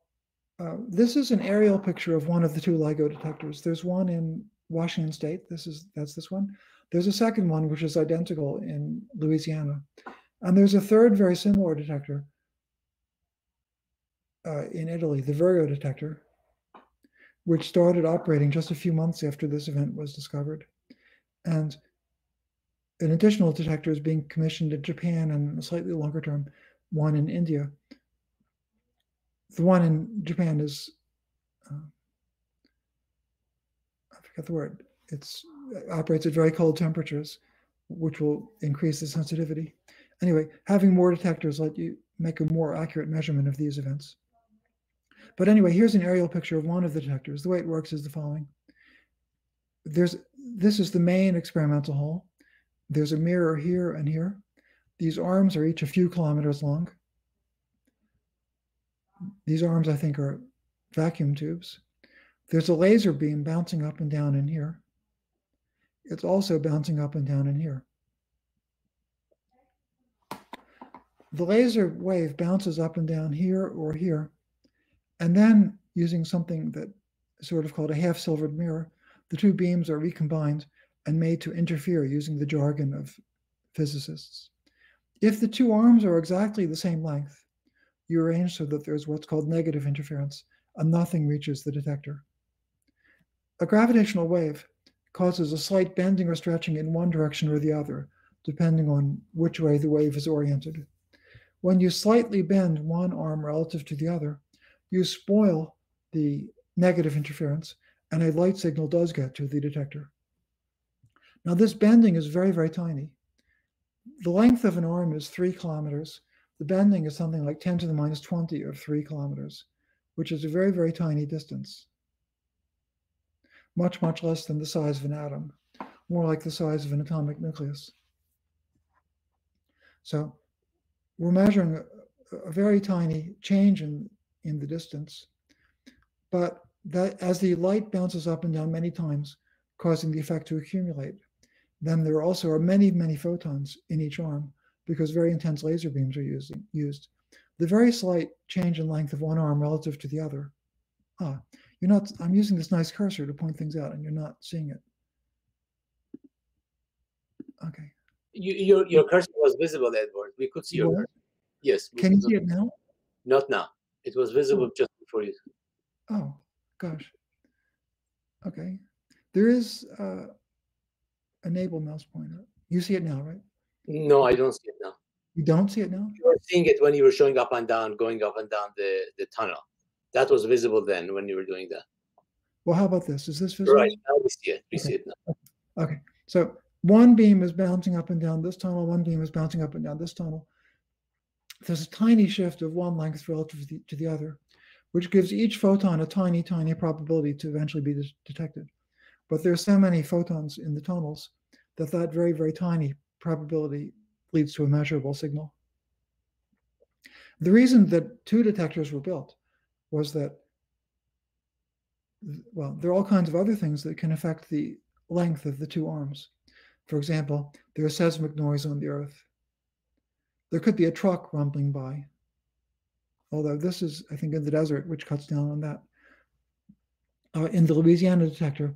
[SPEAKER 3] uh, this is an aerial picture of one of the two LIGO detectors. There's one in Washington State. This is that's this one. There's a second one which is identical in Louisiana, and there's a third very similar detector uh, in Italy, the Virgo detector, which started operating just a few months after this event was discovered. And an additional detector is being commissioned in Japan and a slightly longer term one in India. The one in Japan is, uh, I forget the word, it's it operates at very cold temperatures, which will increase the sensitivity. Anyway, having more detectors let you make a more accurate measurement of these events. But anyway, here's an aerial picture of one of the detectors. The way it works is the following. There's this is the main experimental hole. There's a mirror here and here. These arms are each a few kilometers long. These arms, I think, are vacuum tubes. There's a laser beam bouncing up and down in here. It's also bouncing up and down in here. The laser wave bounces up and down here or here and then using something that sort of called a half silvered mirror, the two beams are recombined and made to interfere using the jargon of physicists. If the two arms are exactly the same length, you arrange so that there's what's called negative interference and nothing reaches the detector. A gravitational wave causes a slight bending or stretching in one direction or the other, depending on which way the wave is oriented. When you slightly bend one arm relative to the other, you spoil the negative interference, and a light signal does get to the detector. Now, this bending is very, very tiny. The length of an arm is three kilometers. The bending is something like 10 to the minus 20 of three kilometers, which is a very, very tiny distance. Much, much less than the size of an atom, more like the size of an atomic nucleus. So we're measuring a, a very tiny change in in the distance. But that as the light bounces up and down many times, causing the effect to accumulate, then there also are many, many photons in each arm because very intense laser beams are using, used. The very slight change in length of one arm relative to the other. Ah, you're not, I'm using this nice cursor to point things out and you're not seeing it. Okay.
[SPEAKER 2] You, your, your cursor was visible, Edward. We could see your cursor. Yes.
[SPEAKER 3] Can you see it now?
[SPEAKER 2] Not now. It was visible just before you.
[SPEAKER 3] Oh, gosh. Okay. There is uh, enable mouse pointer. You see it now, right?
[SPEAKER 2] No, I don't see it now.
[SPEAKER 3] You don't see it now?
[SPEAKER 2] You were seeing it when you were showing up and down, going up and down the, the tunnel. That was visible then when you were doing that.
[SPEAKER 3] Well, how about this? Is this visible?
[SPEAKER 2] Right, now we see it. We
[SPEAKER 3] okay.
[SPEAKER 2] see it now.
[SPEAKER 3] Okay. So one beam is bouncing up and down this tunnel, one beam is bouncing up and down this tunnel. There's a tiny shift of one length relative to the, to the other, which gives each photon a tiny, tiny probability to eventually be detected. But there's so many photons in the tunnels that that very, very tiny probability leads to a measurable signal. The reason that two detectors were built was that, well, there are all kinds of other things that can affect the length of the two arms. For example, there's seismic noise on the Earth. There could be a truck rumbling by, although this is, I think, in the desert, which cuts down on that. Uh, in the Louisiana detector,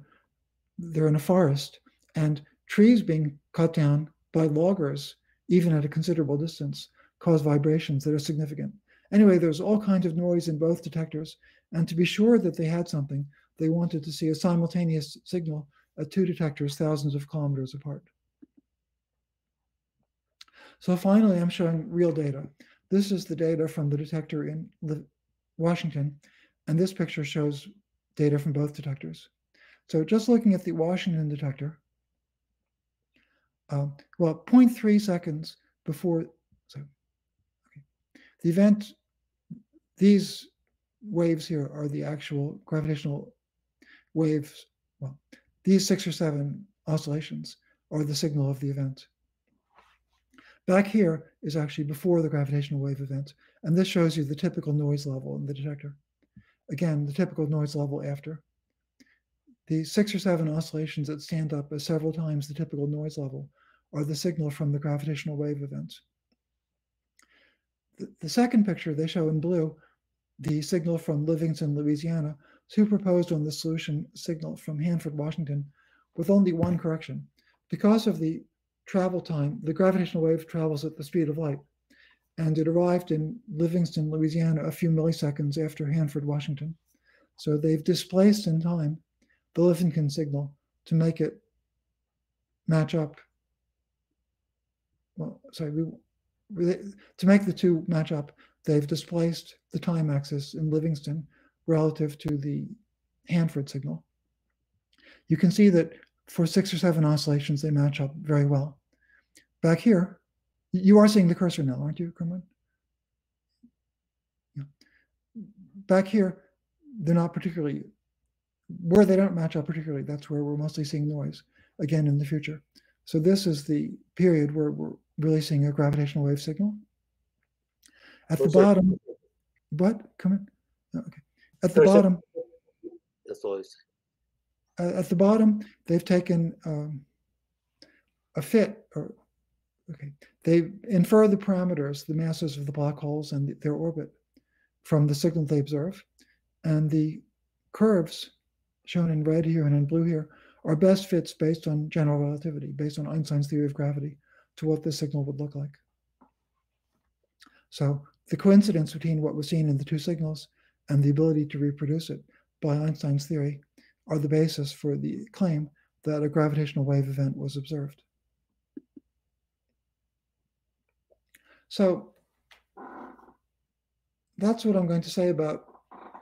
[SPEAKER 3] they're in a forest, and trees being cut down by loggers, even at a considerable distance, cause vibrations that are significant. Anyway, there's all kinds of noise in both detectors, and to be sure that they had something, they wanted to see a simultaneous signal at two detectors thousands of kilometers apart. So finally, I'm showing real data. This is the data from the detector in Washington, and this picture shows data from both detectors. So just looking at the Washington detector, uh, well, 0.3 seconds before, so okay. the event, these waves here are the actual gravitational waves. Well, these six or seven oscillations are the signal of the event. Back here is actually before the gravitational wave event, and this shows you the typical noise level in the detector. Again, the typical noise level after. The six or seven oscillations that stand up as several times the typical noise level are the signal from the gravitational wave event. The, the second picture they show in blue, the signal from Livingston, Louisiana, superposed on the solution signal from Hanford, Washington, with only one correction. Because of the travel time, the gravitational wave travels at the speed of light, and it arrived in Livingston, Louisiana, a few milliseconds after Hanford, Washington. So they've displaced in time the Livingston signal to make it match up. Well, sorry, we, to make the two match up, they've displaced the time axis in Livingston relative to the Hanford signal. You can see that for six or seven oscillations, they match up very well. Back here, you are seeing the cursor now, aren't you, Cumrun? Yeah. Back here, they're not particularly, where they don't match up particularly, that's where we're mostly seeing noise, again, in the future. So this is the period where we're really seeing a gravitational wave signal. At the bottom, what? Come in. Oh, okay. At the bottom,
[SPEAKER 2] that's always.
[SPEAKER 3] At the bottom, they've taken um, a fit, or okay, they infer the parameters, the masses of the black holes and their orbit, from the signal they observe, and the curves shown in red here and in blue here are best fits based on general relativity, based on Einstein's theory of gravity, to what this signal would look like. So the coincidence between what was seen in the two signals and the ability to reproduce it by Einstein's theory are the basis for the claim that a gravitational wave event was observed. So that's what I'm going to say about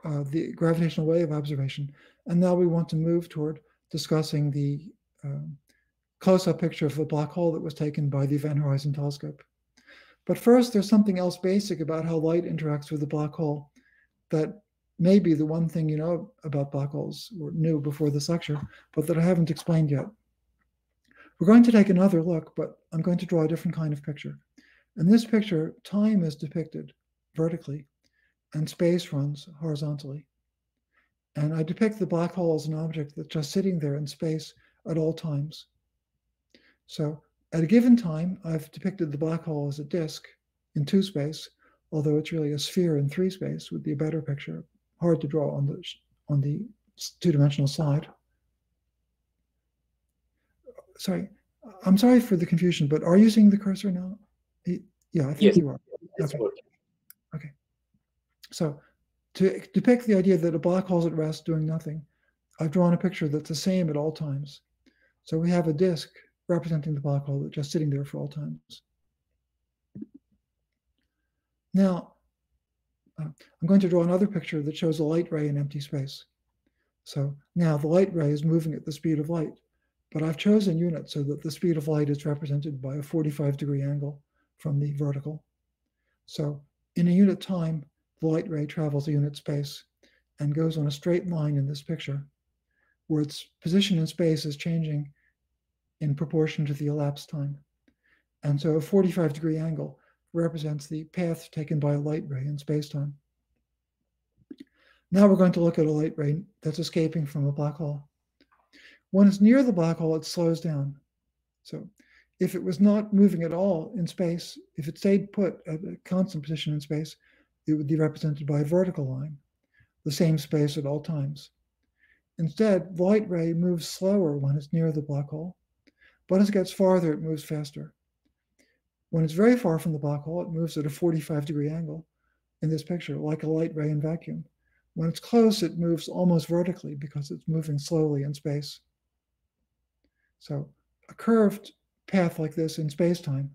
[SPEAKER 3] uh, the gravitational wave observation. And now we want to move toward discussing the um, close-up picture of the black hole that was taken by the Event Horizon Telescope. But first, there's something else basic about how light interacts with the black hole that may be the one thing you know about black holes or knew before this lecture, but that I haven't explained yet. We're going to take another look, but I'm going to draw a different kind of picture. In this picture, time is depicted vertically and space runs horizontally. And I depict the black hole as an object that's just sitting there in space at all times. So at a given time, I've depicted the black hole as a disk in two space, although it's really a sphere in three space would be a better picture. Hard to draw on the on the two-dimensional slide. Sorry, I'm sorry for the confusion, but are you seeing the cursor now? Yeah, I think
[SPEAKER 2] yes.
[SPEAKER 3] you are. Okay. okay. So to depict the idea that a black hole's at rest doing nothing, I've drawn a picture that's the same at all times. So we have a disk representing the black hole that's just sitting there for all times. Now, uh, I'm going to draw another picture that shows a light ray in empty space. So now the light ray is moving at the speed of light. but I've chosen units so that the speed of light is represented by a 45 degree angle from the vertical. So in a unit time, the light ray travels a unit space and goes on a straight line in this picture, where its position in space is changing in proportion to the elapsed time. And so a 45 degree angle represents the path taken by a light ray in space-time. Now we're going to look at a light ray that's escaping from a black hole. When it's near the black hole, it slows down. So if it was not moving at all in space, if it stayed put at a constant position in space, it would be represented by a vertical line, the same space at all times. Instead, the light ray moves slower when it's near the black hole, but as it gets farther, it moves faster. When it's very far from the black hole, it moves at a 45 degree angle in this picture, like a light ray in vacuum. When it's close, it moves almost vertically because it's moving slowly in space. So a curved path like this in space-time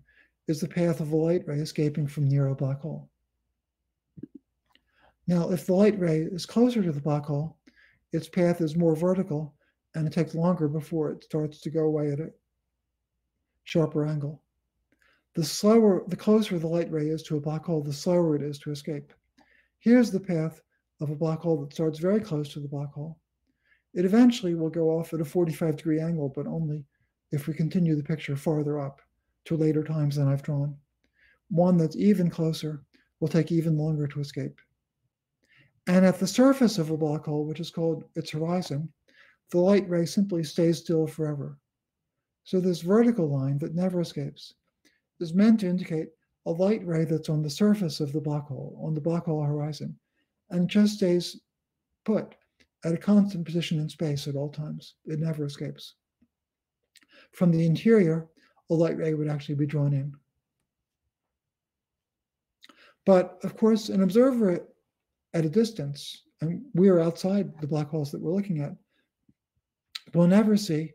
[SPEAKER 3] is the path of a light ray escaping from near a black hole. Now, if the light ray is closer to the black hole, its path is more vertical and it takes longer before it starts to go away at a sharper angle. The slower, the closer the light ray is to a black hole, the slower it is to escape. Here's the path of a black hole that starts very close to the black hole. It eventually will go off at a 45 degree angle, but only if we continue the picture farther up to later times than I've drawn. One that's even closer will take even longer to escape. And at the surface of a black hole, which is called its horizon, the light ray simply stays still forever. So this vertical line that never escapes is meant to indicate a light ray that's on the surface of the black hole, on the black hole horizon, and just stays put at a constant position in space at all times. It never escapes. From the interior, a light ray would actually be drawn in. But of course, an observer at a distance, and we are outside the black holes that we're looking at, will never see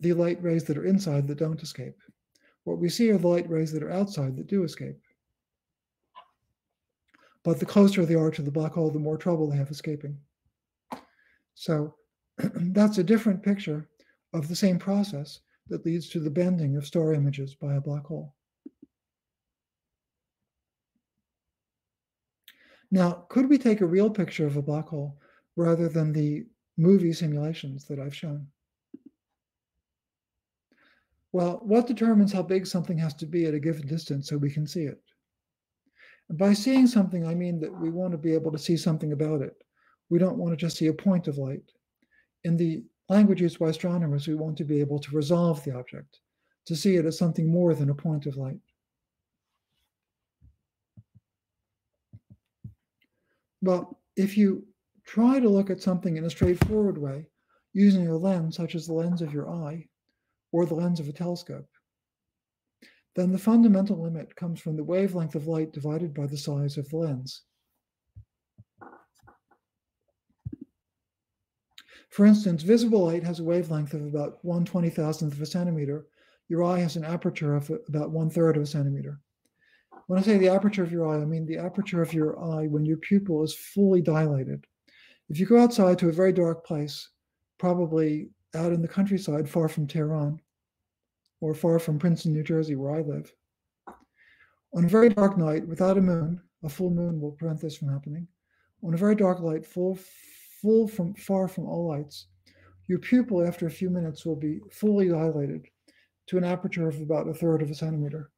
[SPEAKER 3] the light rays that are inside that don't escape. What we see are the light rays that are outside that do escape. But the closer they are to the black hole, the more trouble they have escaping. So that's a different picture of the same process that leads to the bending of star images by a black hole. Now, could we take a real picture of a black hole rather than the movie simulations that I've shown? Well, what determines how big something has to be at a given distance so we can see it? And by seeing something, I mean that we want to be able to see something about it. We don't want to just see a point of light. In the language used by astronomers, we want to be able to resolve the object, to see it as something more than a point of light. Well, if you try to look at something in a straightforward way, using a lens such as the lens of your eye, or the lens of a telescope, then the fundamental limit comes from the wavelength of light divided by the size of the lens. For instance, visible light has a wavelength of about 1 20,000th of a centimeter. Your eye has an aperture of about one third of a centimeter. When I say the aperture of your eye, I mean the aperture of your eye when your pupil is fully dilated. If you go outside to a very dark place, probably out in the countryside far from Tehran or far from Princeton, New Jersey, where I live. On a very dark night without a moon, a full moon will prevent this from happening. On a very dark light, full, full from far from all lights, your pupil after a few minutes will be fully dilated to an aperture of about a third of a centimeter.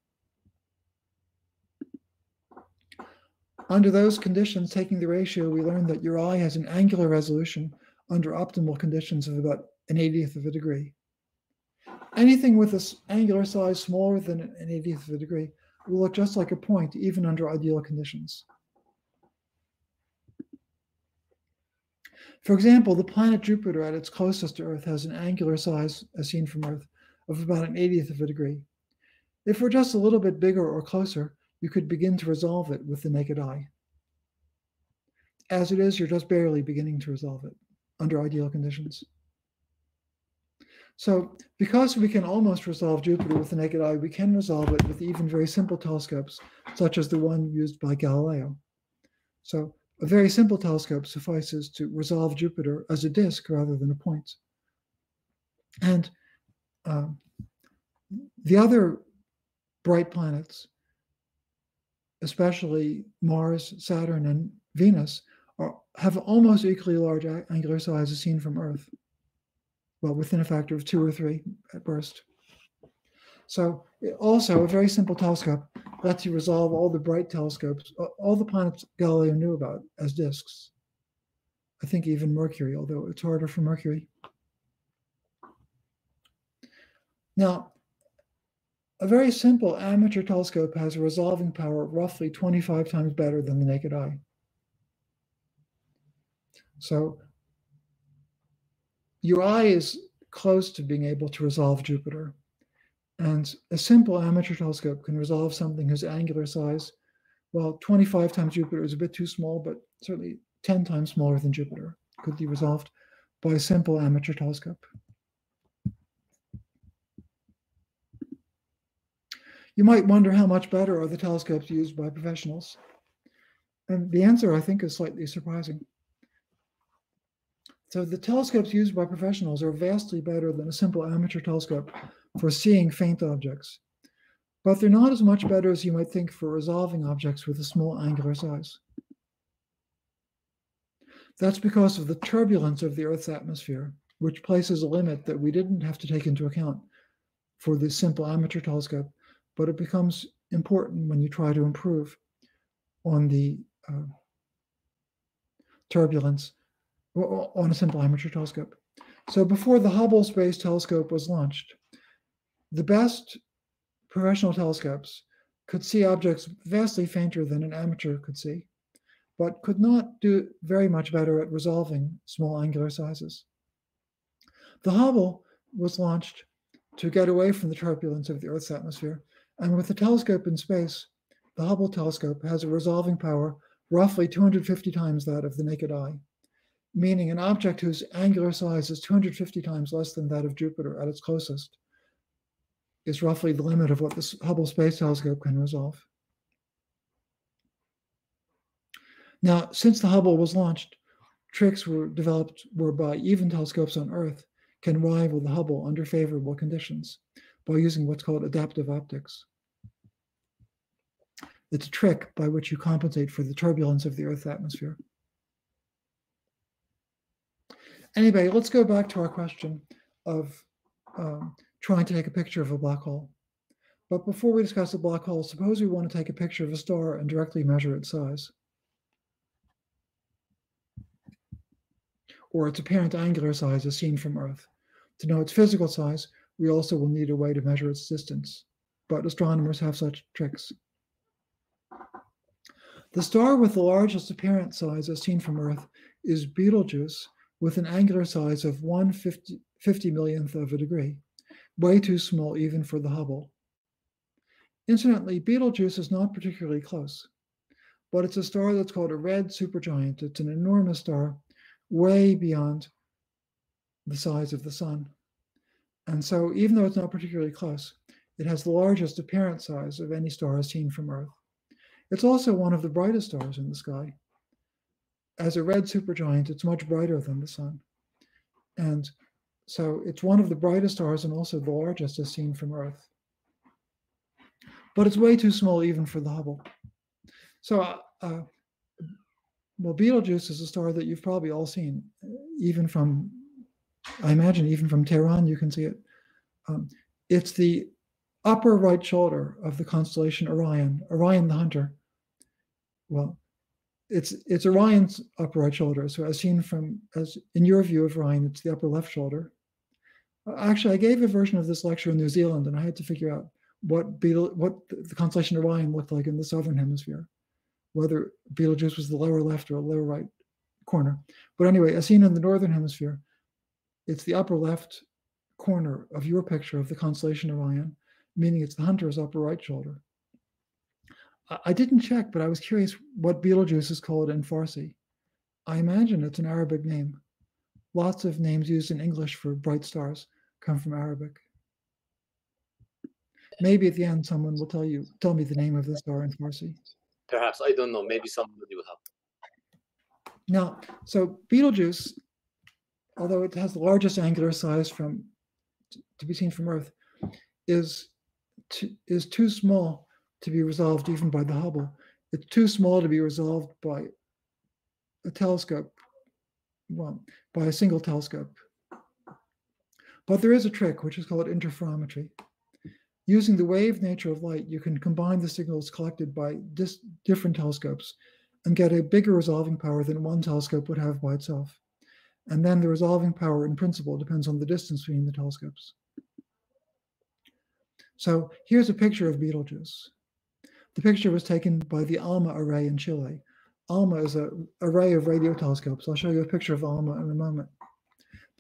[SPEAKER 3] Under those conditions, taking the ratio, we learn that your eye has an angular resolution under optimal conditions of about an 80th of a degree. Anything with an angular size smaller than an 80th of a degree will look just like a point, even under ideal conditions. For example, the planet Jupiter at its closest to Earth has an angular size, as seen from Earth, of about an 80th of a degree. If we're just a little bit bigger or closer, you could begin to resolve it with the naked eye. As it is, you're just barely beginning to resolve it under ideal conditions. So because we can almost resolve Jupiter with the naked eye, we can resolve it with even very simple telescopes, such as the one used by Galileo. So a very simple telescope suffices to resolve Jupiter as a disk rather than a point. And um, the other bright planets, especially Mars, Saturn, and Venus, are, have almost equally large angular size as seen from Earth. Well, within a factor of two or three at burst. So also a very simple telescope lets you resolve all the bright telescopes, all the planets Galileo knew about as disks. I think even Mercury, although it's harder for Mercury. Now, a very simple amateur telescope has a resolving power roughly 25 times better than the naked eye. So your eye is close to being able to resolve Jupiter. And a simple amateur telescope can resolve something whose angular size, well, 25 times Jupiter is a bit too small, but certainly 10 times smaller than Jupiter could be resolved by a simple amateur telescope. You might wonder how much better are the telescopes used by professionals? And the answer, I think, is slightly surprising. So the telescopes used by professionals are vastly better than a simple amateur telescope for seeing faint objects. But they're not as much better as you might think for resolving objects with a small angular size. That's because of the turbulence of the Earth's atmosphere, which places a limit that we didn't have to take into account for the simple amateur telescope, but it becomes important when you try to improve on the uh, turbulence on a simple amateur telescope. So before the Hubble Space Telescope was launched, the best professional telescopes could see objects vastly fainter than an amateur could see, but could not do very much better at resolving small angular sizes. The Hubble was launched to get away from the turbulence of the Earth's atmosphere, and with the telescope in space, the Hubble telescope has a resolving power roughly 250 times that of the naked eye, meaning an object whose angular size is 250 times less than that of Jupiter at its closest is roughly the limit of what the Hubble Space Telescope can resolve. Now, since the Hubble was launched, tricks were developed whereby even telescopes on Earth can rival the Hubble under favorable conditions by using what's called adaptive optics. It's a trick by which you compensate for the turbulence of the Earth's atmosphere. Anyway, let's go back to our question of um, trying to take a picture of a black hole. But before we discuss the black hole, suppose we want to take a picture of a star and directly measure its size. Or its apparent angular size as seen from Earth. To know its physical size, we also will need a way to measure its distance. But astronomers have such tricks. The star with the largest apparent size as seen from Earth is Betelgeuse with an angular size of 1 50, 50 millionth of a degree way too small even for the Hubble. Incidentally, Betelgeuse is not particularly close, but it's a star that's called a red supergiant. It's an enormous star, way beyond the size of the Sun. And so, even though it's not particularly close, it has the largest apparent size of any star seen from Earth. It's also one of the brightest stars in the sky. As a red supergiant, it's much brighter than the Sun. And so it's one of the brightest stars and also the largest as seen from Earth. But it's way too small even for the Hubble. So, uh, uh, well, Betelgeuse is a star that you've probably all seen, even from, I imagine, even from Tehran, you can see it. Um, it's the upper right shoulder of the constellation Orion, Orion the Hunter. Well, it's it's Orion's upper right shoulder. So as seen from as in your view of Orion, it's the upper left shoulder. Actually, I gave a version of this lecture in New Zealand, and I had to figure out what Beetle, what the constellation Orion looked like in the southern hemisphere, whether Betelgeuse was the lower left or lower right corner. But anyway, as seen in the northern hemisphere, it's the upper left corner of your picture of the constellation Orion, meaning it's the hunter's upper right shoulder. I didn't check, but I was curious what Betelgeuse is called in Farsi. I imagine it's an Arabic name. Lots of names used in English for bright stars come from Arabic. Eh, maybe at the end, someone will tell you, tell me the name of the star in Farsi.
[SPEAKER 2] Perhaps I don't know. Maybe somebody will help.
[SPEAKER 3] Now, so Betelgeuse, although it has the largest angular size from to be seen from Earth is too, is too small to be resolved even by the Hubble. It's too small to be resolved by a telescope, well, by a single telescope. But there is a trick, which is called interferometry. Using the wave nature of light, you can combine the signals collected by different telescopes and get a bigger resolving power than one telescope would have by itself. And then the resolving power in principle depends on the distance between the telescopes. So here's a picture of Betelgeuse. The picture was taken by the ALMA array in Chile. ALMA is an array of radio telescopes. I'll show you a picture of ALMA in a moment.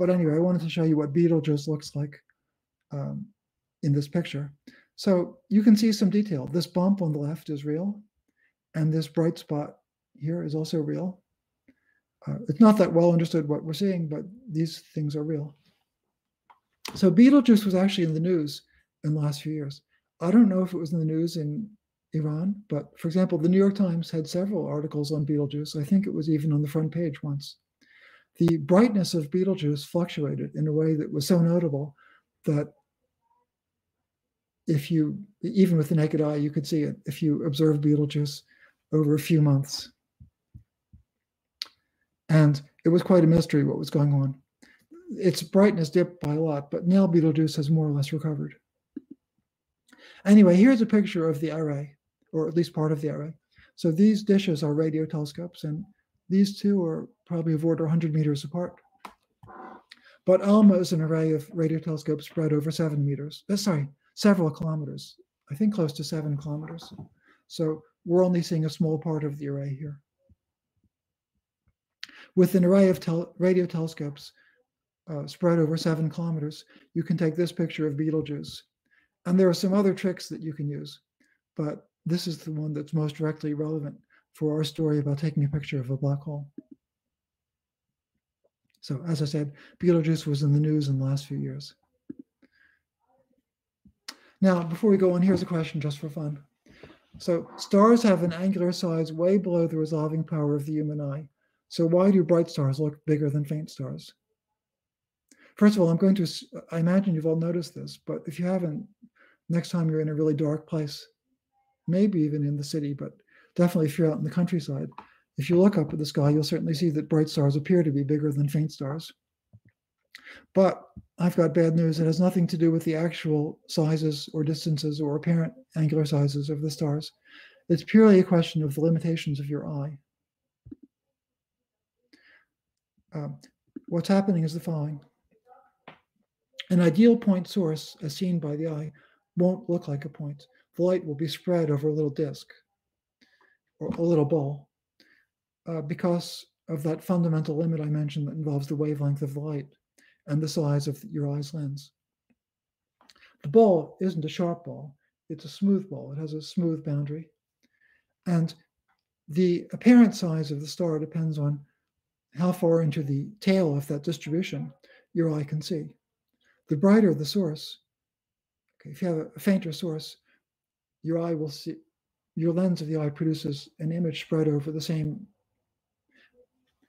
[SPEAKER 3] But anyway, I wanted to show you what Betelgeuse looks like um, in this picture. So you can see some detail. This bump on the left is real, and this bright spot here is also real. Uh, it's not that well understood what we're seeing, but these things are real. So Betelgeuse was actually in the news in the last few years. I don't know if it was in the news in Iran, but for example, the New York Times had several articles on Betelgeuse. I think it was even on the front page once. The brightness of Betelgeuse fluctuated in a way that was so notable that if you, even with the naked eye, you could see it if you observed Betelgeuse over a few months. And it was quite a mystery what was going on. Its brightness dipped by a lot, but now Betelgeuse has more or less recovered. Anyway, here's a picture of the array, or at least part of the array. So these dishes are radio telescopes, and these two are probably of order 100 meters apart. But ALMA is an array of radio telescopes spread over seven meters, uh, sorry, several kilometers, I think close to seven kilometers. So we're only seeing a small part of the array here. With an array of tel radio telescopes uh, spread over seven kilometers, you can take this picture of Betelgeuse and there are some other tricks that you can use, but this is the one that's most directly relevant for our story about taking a picture of a black hole. So, as I said, Betelgeuse was in the news in the last few years. Now, before we go on, here's a question just for fun. So, stars have an angular size way below the resolving power of the human eye. So, why do bright stars look bigger than faint stars? First of all, I'm going to, I imagine you've all noticed this, but if you haven't, next time you're in a really dark place, maybe even in the city, but definitely if you're out in the countryside, if you look up at the sky, you'll certainly see that bright stars appear to be bigger than faint stars. But I've got bad news. It has nothing to do with the actual sizes or distances or apparent angular sizes of the stars. It's purely a question of the limitations of your eye. Um, what's happening is the following. An ideal point source, as seen by the eye, won't look like a point. The light will be spread over a little disk or a little ball uh, because of that fundamental limit I mentioned that involves the wavelength of light and the size of your eye's lens. The ball isn't a sharp ball, it's a smooth ball. It has a smooth boundary. And the apparent size of the star depends on how far into the tail of that distribution your eye can see. The brighter the source, Okay, if you have a fainter source, your eye will see, your lens of the eye produces an image spread over the same,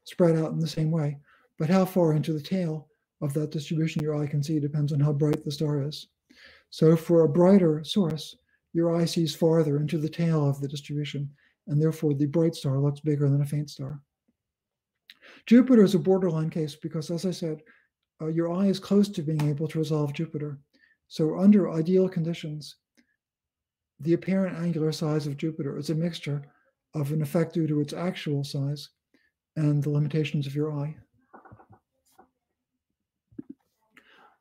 [SPEAKER 3] spread out in the same way. But how far into the tail of that distribution your eye can see depends on how bright the star is. So for a brighter source, your eye sees farther into the tail of the distribution, and therefore the bright star looks bigger than a faint star. Jupiter is a borderline case because, as I said, uh, your eye is close to being able to resolve Jupiter. So under ideal conditions, the apparent angular size of Jupiter is a mixture of an effect due to its actual size and the limitations of your eye.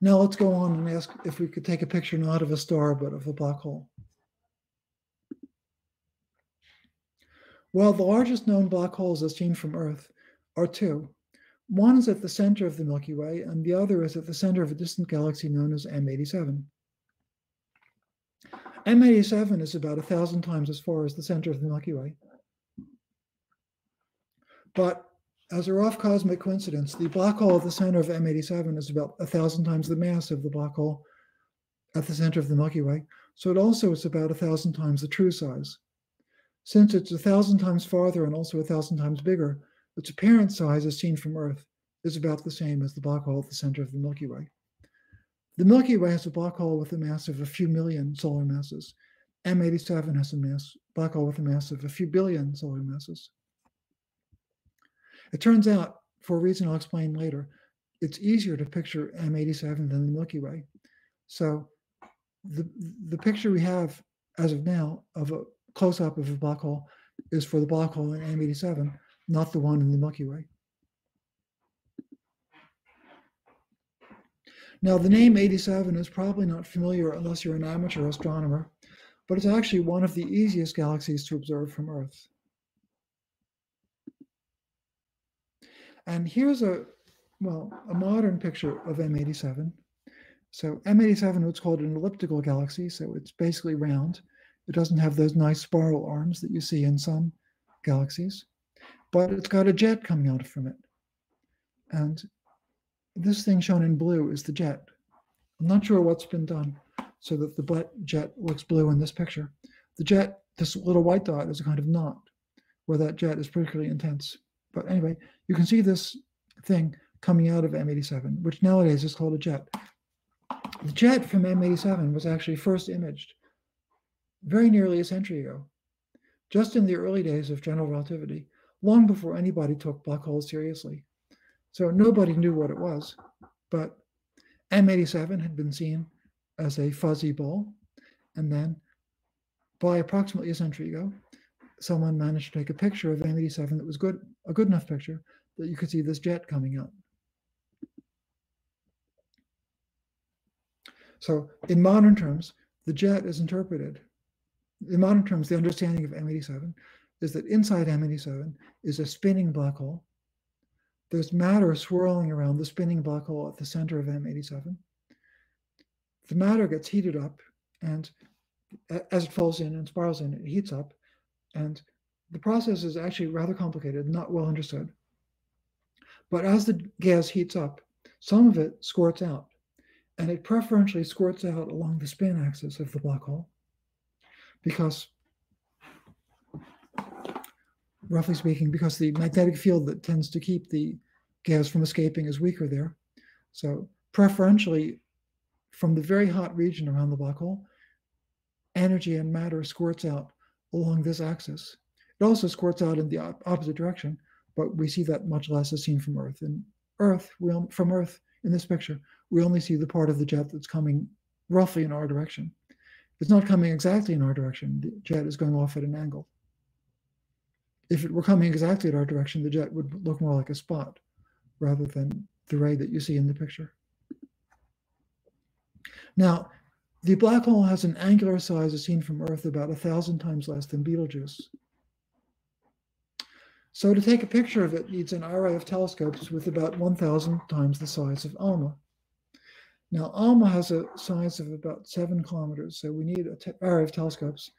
[SPEAKER 3] Now let's go on and ask if we could take a picture not of a star, but of a black hole. Well, the largest known black holes as seen from Earth are two. One is at the center of the Milky Way, and the other is at the center of a distant galaxy known as M87. M87 is about a thousand times as far as the center of the Milky Way. But as a rough cosmic coincidence, the black hole at the center of M87 is about a thousand times the mass of the black hole at the center of the Milky Way. So it also is about a thousand times the true size. Since it's a thousand times farther and also a thousand times bigger, its apparent size, as seen from Earth, is about the same as the black hole at the center of the Milky Way. The Milky Way has a black hole with a mass of a few million solar masses. M87 has a mass black hole with a mass of a few billion solar masses. It turns out, for a reason I'll explain later, it's easier to picture M87 than the Milky Way. So the, the picture we have as of now of a close-up of a black hole is for the black hole in M87, not the one in the Milky Way. Now, the name 87 is probably not familiar unless you're an amateur astronomer, but it's actually one of the easiest galaxies to observe from Earth. And here's a, well, a modern picture of M87. So M87 what's called an elliptical galaxy, so it's basically round. It doesn't have those nice spiral arms that you see in some galaxies, but it's got a jet coming out from it. And this thing shown in blue is the jet. I'm not sure what's been done so that the jet looks blue in this picture. The jet, this little white dot is a kind of knot where that jet is particularly intense. But anyway, you can see this thing coming out of M87, which nowadays is called a jet. The jet from M87 was actually first imaged very nearly a century ago, just in the early days of general relativity, long before anybody took black holes seriously. So nobody knew what it was, but M87 had been seen as a fuzzy ball. And then by approximately a century ago, someone managed to take a picture of M87 that was good, a good enough picture that you could see this jet coming out. So in modern terms, the jet is interpreted. In modern terms, the understanding of M87 is that inside M87 is a spinning black hole there's matter swirling around the spinning black hole at the center of M87. The matter gets heated up, and as it falls in and spirals in, it heats up. And the process is actually rather complicated, not well understood. But as the gas heats up, some of it squirts out, and it preferentially squirts out along the spin axis of the black hole because roughly speaking, because the magnetic field that tends to keep the gas from escaping is weaker there. So preferentially from the very hot region around the black hole, energy and matter squirts out along this axis. It also squirts out in the op opposite direction, but we see that much less as seen from Earth. And Earth, we from Earth in this picture, we only see the part of the jet that's coming roughly in our direction. It's not coming exactly in our direction. The jet is going off at an angle if it were coming exactly in our direction, the jet would look more like a spot rather than the ray that you see in the picture. Now, the black hole has an angular size as seen from Earth about a thousand times less than Betelgeuse. So to take a picture of it needs an array of telescopes with about 1,000 times the size of ALMA. Now, ALMA has a size of about seven kilometers, so we need an array of telescopes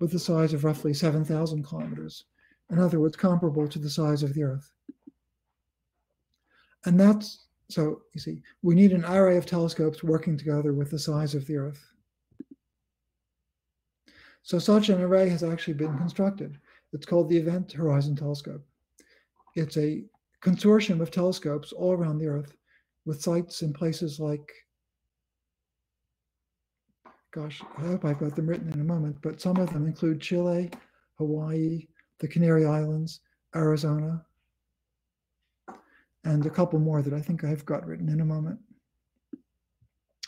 [SPEAKER 3] with the size of roughly 7,000 kilometers in other words, comparable to the size of the Earth. And that's, so you see, we need an array of telescopes working together with the size of the Earth. So such an array has actually been constructed. It's called the Event Horizon Telescope. It's a consortium of telescopes all around the Earth with sites in places like, gosh, I hope I've got them written in a moment, but some of them include Chile, Hawaii, the Canary Islands, Arizona, and a couple more that I think I've got written in a moment.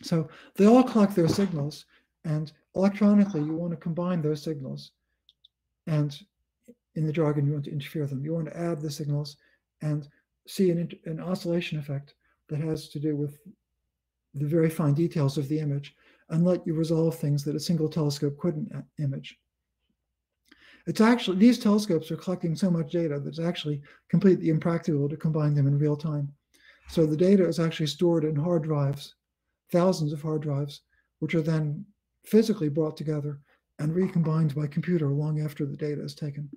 [SPEAKER 3] So they all collect their signals, and electronically, you want to combine those signals. And in the jargon, you want to interfere them. You want to add the signals and see an, an oscillation effect that has to do with the very fine details of the image and let you resolve things that a single telescope couldn't uh, image. It's actually, these telescopes are collecting so much data that it's actually completely impractical to combine them in real time. So the data is actually stored in hard drives, thousands of hard drives, which are then physically brought together and recombined by computer long after the data is taken.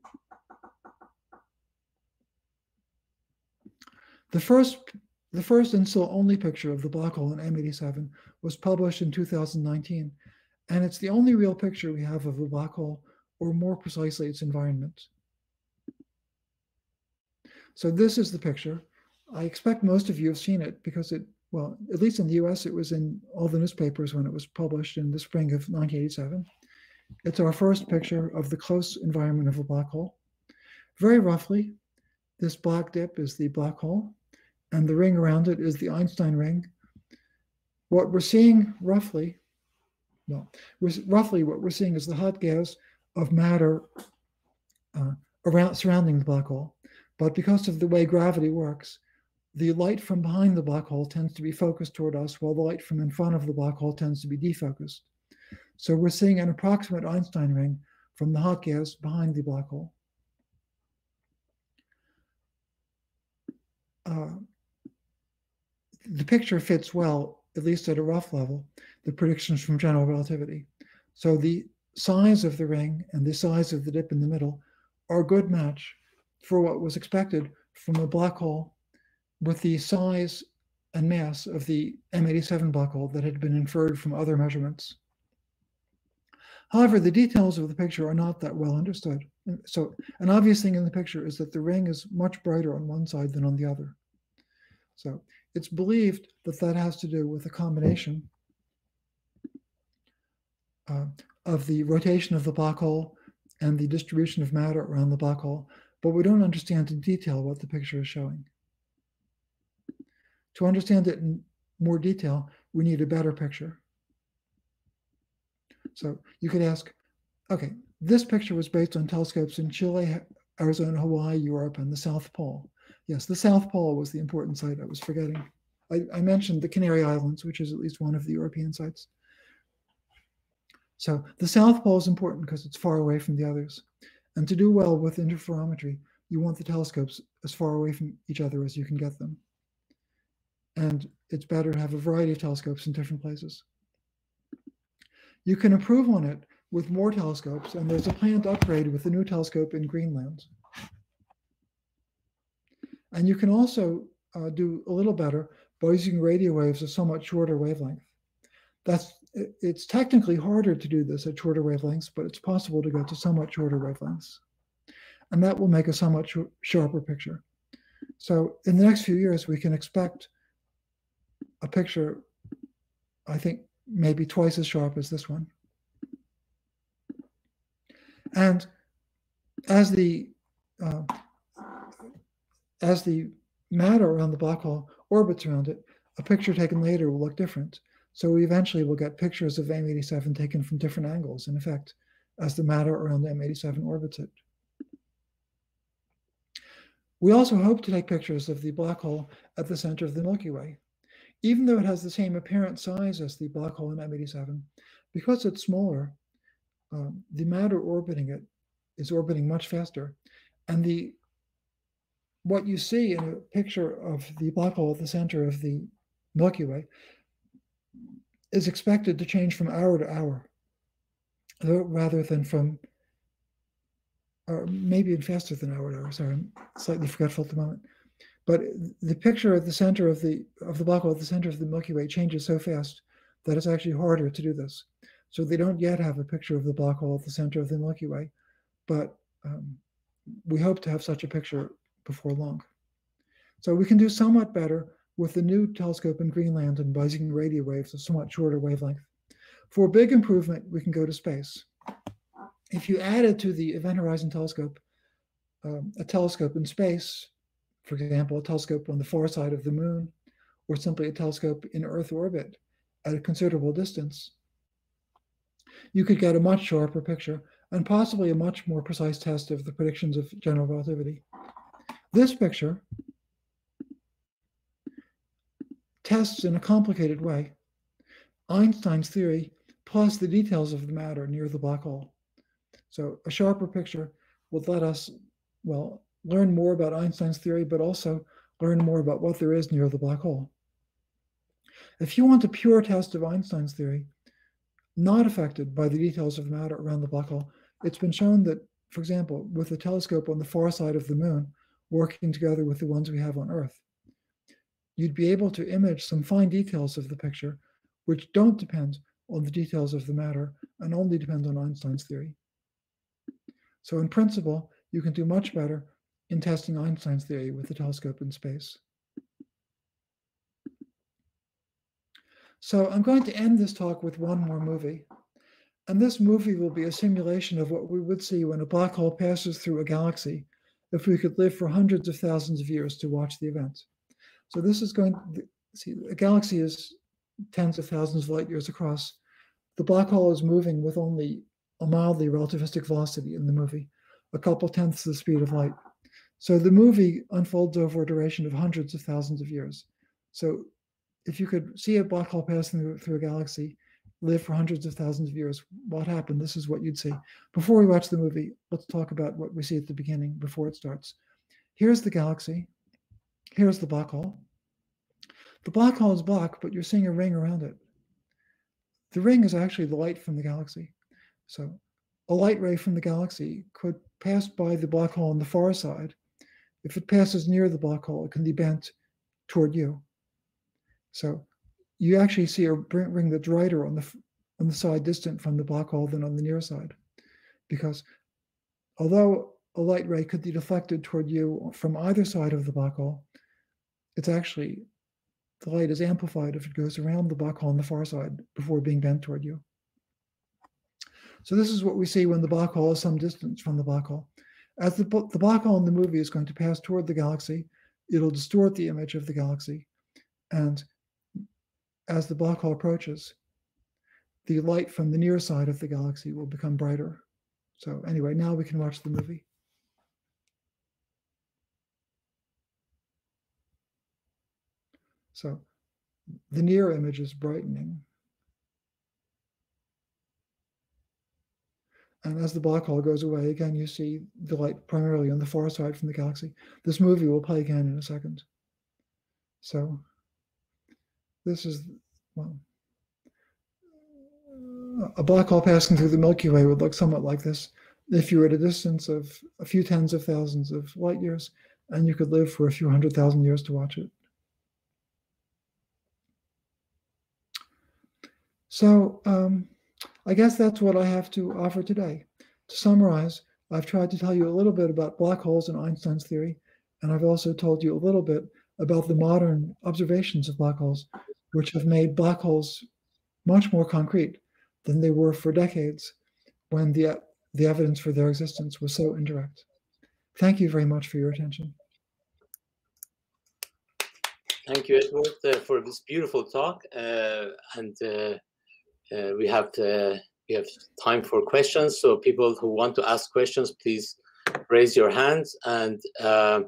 [SPEAKER 3] The first, the first and still only picture of the black hole in M87 was published in 2019, and it's the only real picture we have of a black hole or more precisely its environment. So this is the picture. I expect most of you have seen it because it well, at least in the US, it was in all the newspapers when it was published in the spring of 1987. It's our first picture of the close environment of a black hole. Very roughly, this black dip is the black hole, and the ring around it is the Einstein ring. What we're seeing roughly, well, roughly what we're seeing is the hot gas of matter uh, around surrounding the black hole. But because of the way gravity works, the light from behind the black hole tends to be focused toward us, while the light from in front of the black hole tends to be defocused. So we're seeing an approximate Einstein ring from the hot gas behind the black hole. Uh, the picture fits well, at least at a rough level, the predictions from general relativity. So the size of the ring and the size of the dip in the middle are a good match for what was expected from a black hole with the size and mass of the M87 black hole that had been inferred from other measurements. However, the details of the picture are not that well understood. So an obvious thing in the picture is that the ring is much brighter on one side than on the other. So it's believed that that has to do with a combination uh, of the rotation of the black hole and the distribution of matter around the black hole, but we don't understand in detail what the picture is showing. To understand it in more detail, we need a better picture. So you could ask, okay, this picture was based on telescopes in Chile, Arizona, Hawaii, Europe, and the South Pole. Yes, the South Pole was the important site I was forgetting. I, I mentioned the Canary Islands, which is at least one of the European sites. So the South Pole is important because it's far away from the others. And to do well with interferometry, you want the telescopes as far away from each other as you can get them. And it's better to have a variety of telescopes in different places. You can improve on it with more telescopes, and there's a planned upgrade with the new telescope in Greenland. And you can also uh, do a little better by using radio waves of somewhat shorter wavelength. That's it's technically harder to do this at shorter wavelengths, but it's possible to go to somewhat shorter wavelengths. And that will make a somewhat sh sharper picture. So in the next few years, we can expect a picture, I think, maybe twice as sharp as this one. And as the uh, as the matter around the black hole orbits around it, a picture taken later will look different. So we eventually will get pictures of M87 taken from different angles, in effect, as the matter around the M87 orbits it. We also hope to take pictures of the black hole at the center of the Milky Way. Even though it has the same apparent size as the black hole in M87, because it's smaller, um, the matter orbiting it is orbiting much faster. And the what you see in a picture of the black hole at the center of the Milky Way is expected to change from hour to hour, rather than from, or maybe even faster than hour to hour. Sorry, I'm slightly forgetful at the moment. But the picture at the center of the of the black hole at the center of the Milky Way changes so fast that it's actually harder to do this. So they don't yet have a picture of the black hole at the center of the Milky Way, but um, we hope to have such a picture before long. So we can do somewhat better with the new telescope in Greenland and by using radio waves of somewhat shorter wavelength. For a big improvement, we can go to space. If you added to the Event Horizon Telescope um, a telescope in space, for example, a telescope on the far side of the moon, or simply a telescope in Earth orbit at a considerable distance, you could get a much sharper picture and possibly a much more precise test of the predictions of general relativity. This picture tests in a complicated way Einstein's theory plus the details of the matter near the black hole. So a sharper picture would let us, well, learn more about Einstein's theory, but also learn more about what there is near the black hole. If you want a pure test of Einstein's theory, not affected by the details of matter around the black hole, it's been shown that, for example, with a telescope on the far side of the moon, working together with the ones we have on Earth, you'd be able to image some fine details of the picture, which don't depend on the details of the matter and only depend on Einstein's theory. So in principle, you can do much better in testing Einstein's theory with the telescope in space. So I'm going to end this talk with one more movie. And this movie will be a simulation of what we would see when a black hole passes through a galaxy if we could live for hundreds of thousands of years to watch the event. So this is going to see a galaxy is tens of thousands of light years across. The black hole is moving with only a mildly relativistic velocity in the movie, a couple tenths of the speed of light. So the movie unfolds over a duration of hundreds of thousands of years. So if you could see a black hole passing through, through a galaxy, live for hundreds of thousands of years, what happened? This is what you'd see. Before we watch the movie, let's talk about what we see at the beginning before it starts. Here's the galaxy. Here's the black hole. The black hole is black, but you're seeing a ring around it. The ring is actually the light from the galaxy. So a light ray from the galaxy could pass by the black hole on the far side. If it passes near the black hole, it can be bent toward you. So you actually see a ring that's brighter on the on the side distant from the black hole than on the near side, because although a light ray could be deflected toward you from either side of the black hole, it's actually the light is amplified if it goes around the black hole on the far side before being bent toward you. So this is what we see when the black hole is some distance from the black hole. As the, the black hole in the movie is going to pass toward the galaxy, it'll distort the image of the galaxy. And as the black hole approaches, the light from the near side of the galaxy will become brighter. So anyway, now we can watch the movie. So the near image is brightening. And as the black hole goes away, again, you see the light primarily on the far side from the galaxy. This movie will play again in a second. So this is, well, a black hole passing through the Milky Way would look somewhat like this if you were at a distance of a few tens of thousands of light years and you could live for a few hundred thousand years to watch it. So, um, I guess that's what I have to offer today. To summarize, I've tried to tell you a little bit about black holes and Einstein's theory, and I've also told you a little bit about the modern observations of black holes, which have made black holes much more concrete than they were for decades when the, the evidence for their existence was so indirect. Thank you very much for your attention.
[SPEAKER 2] Thank you, Edward, uh, for this beautiful talk. Uh, and uh, uh, we have to, we have time for questions. So people who want to ask questions, please raise your hands. And uh,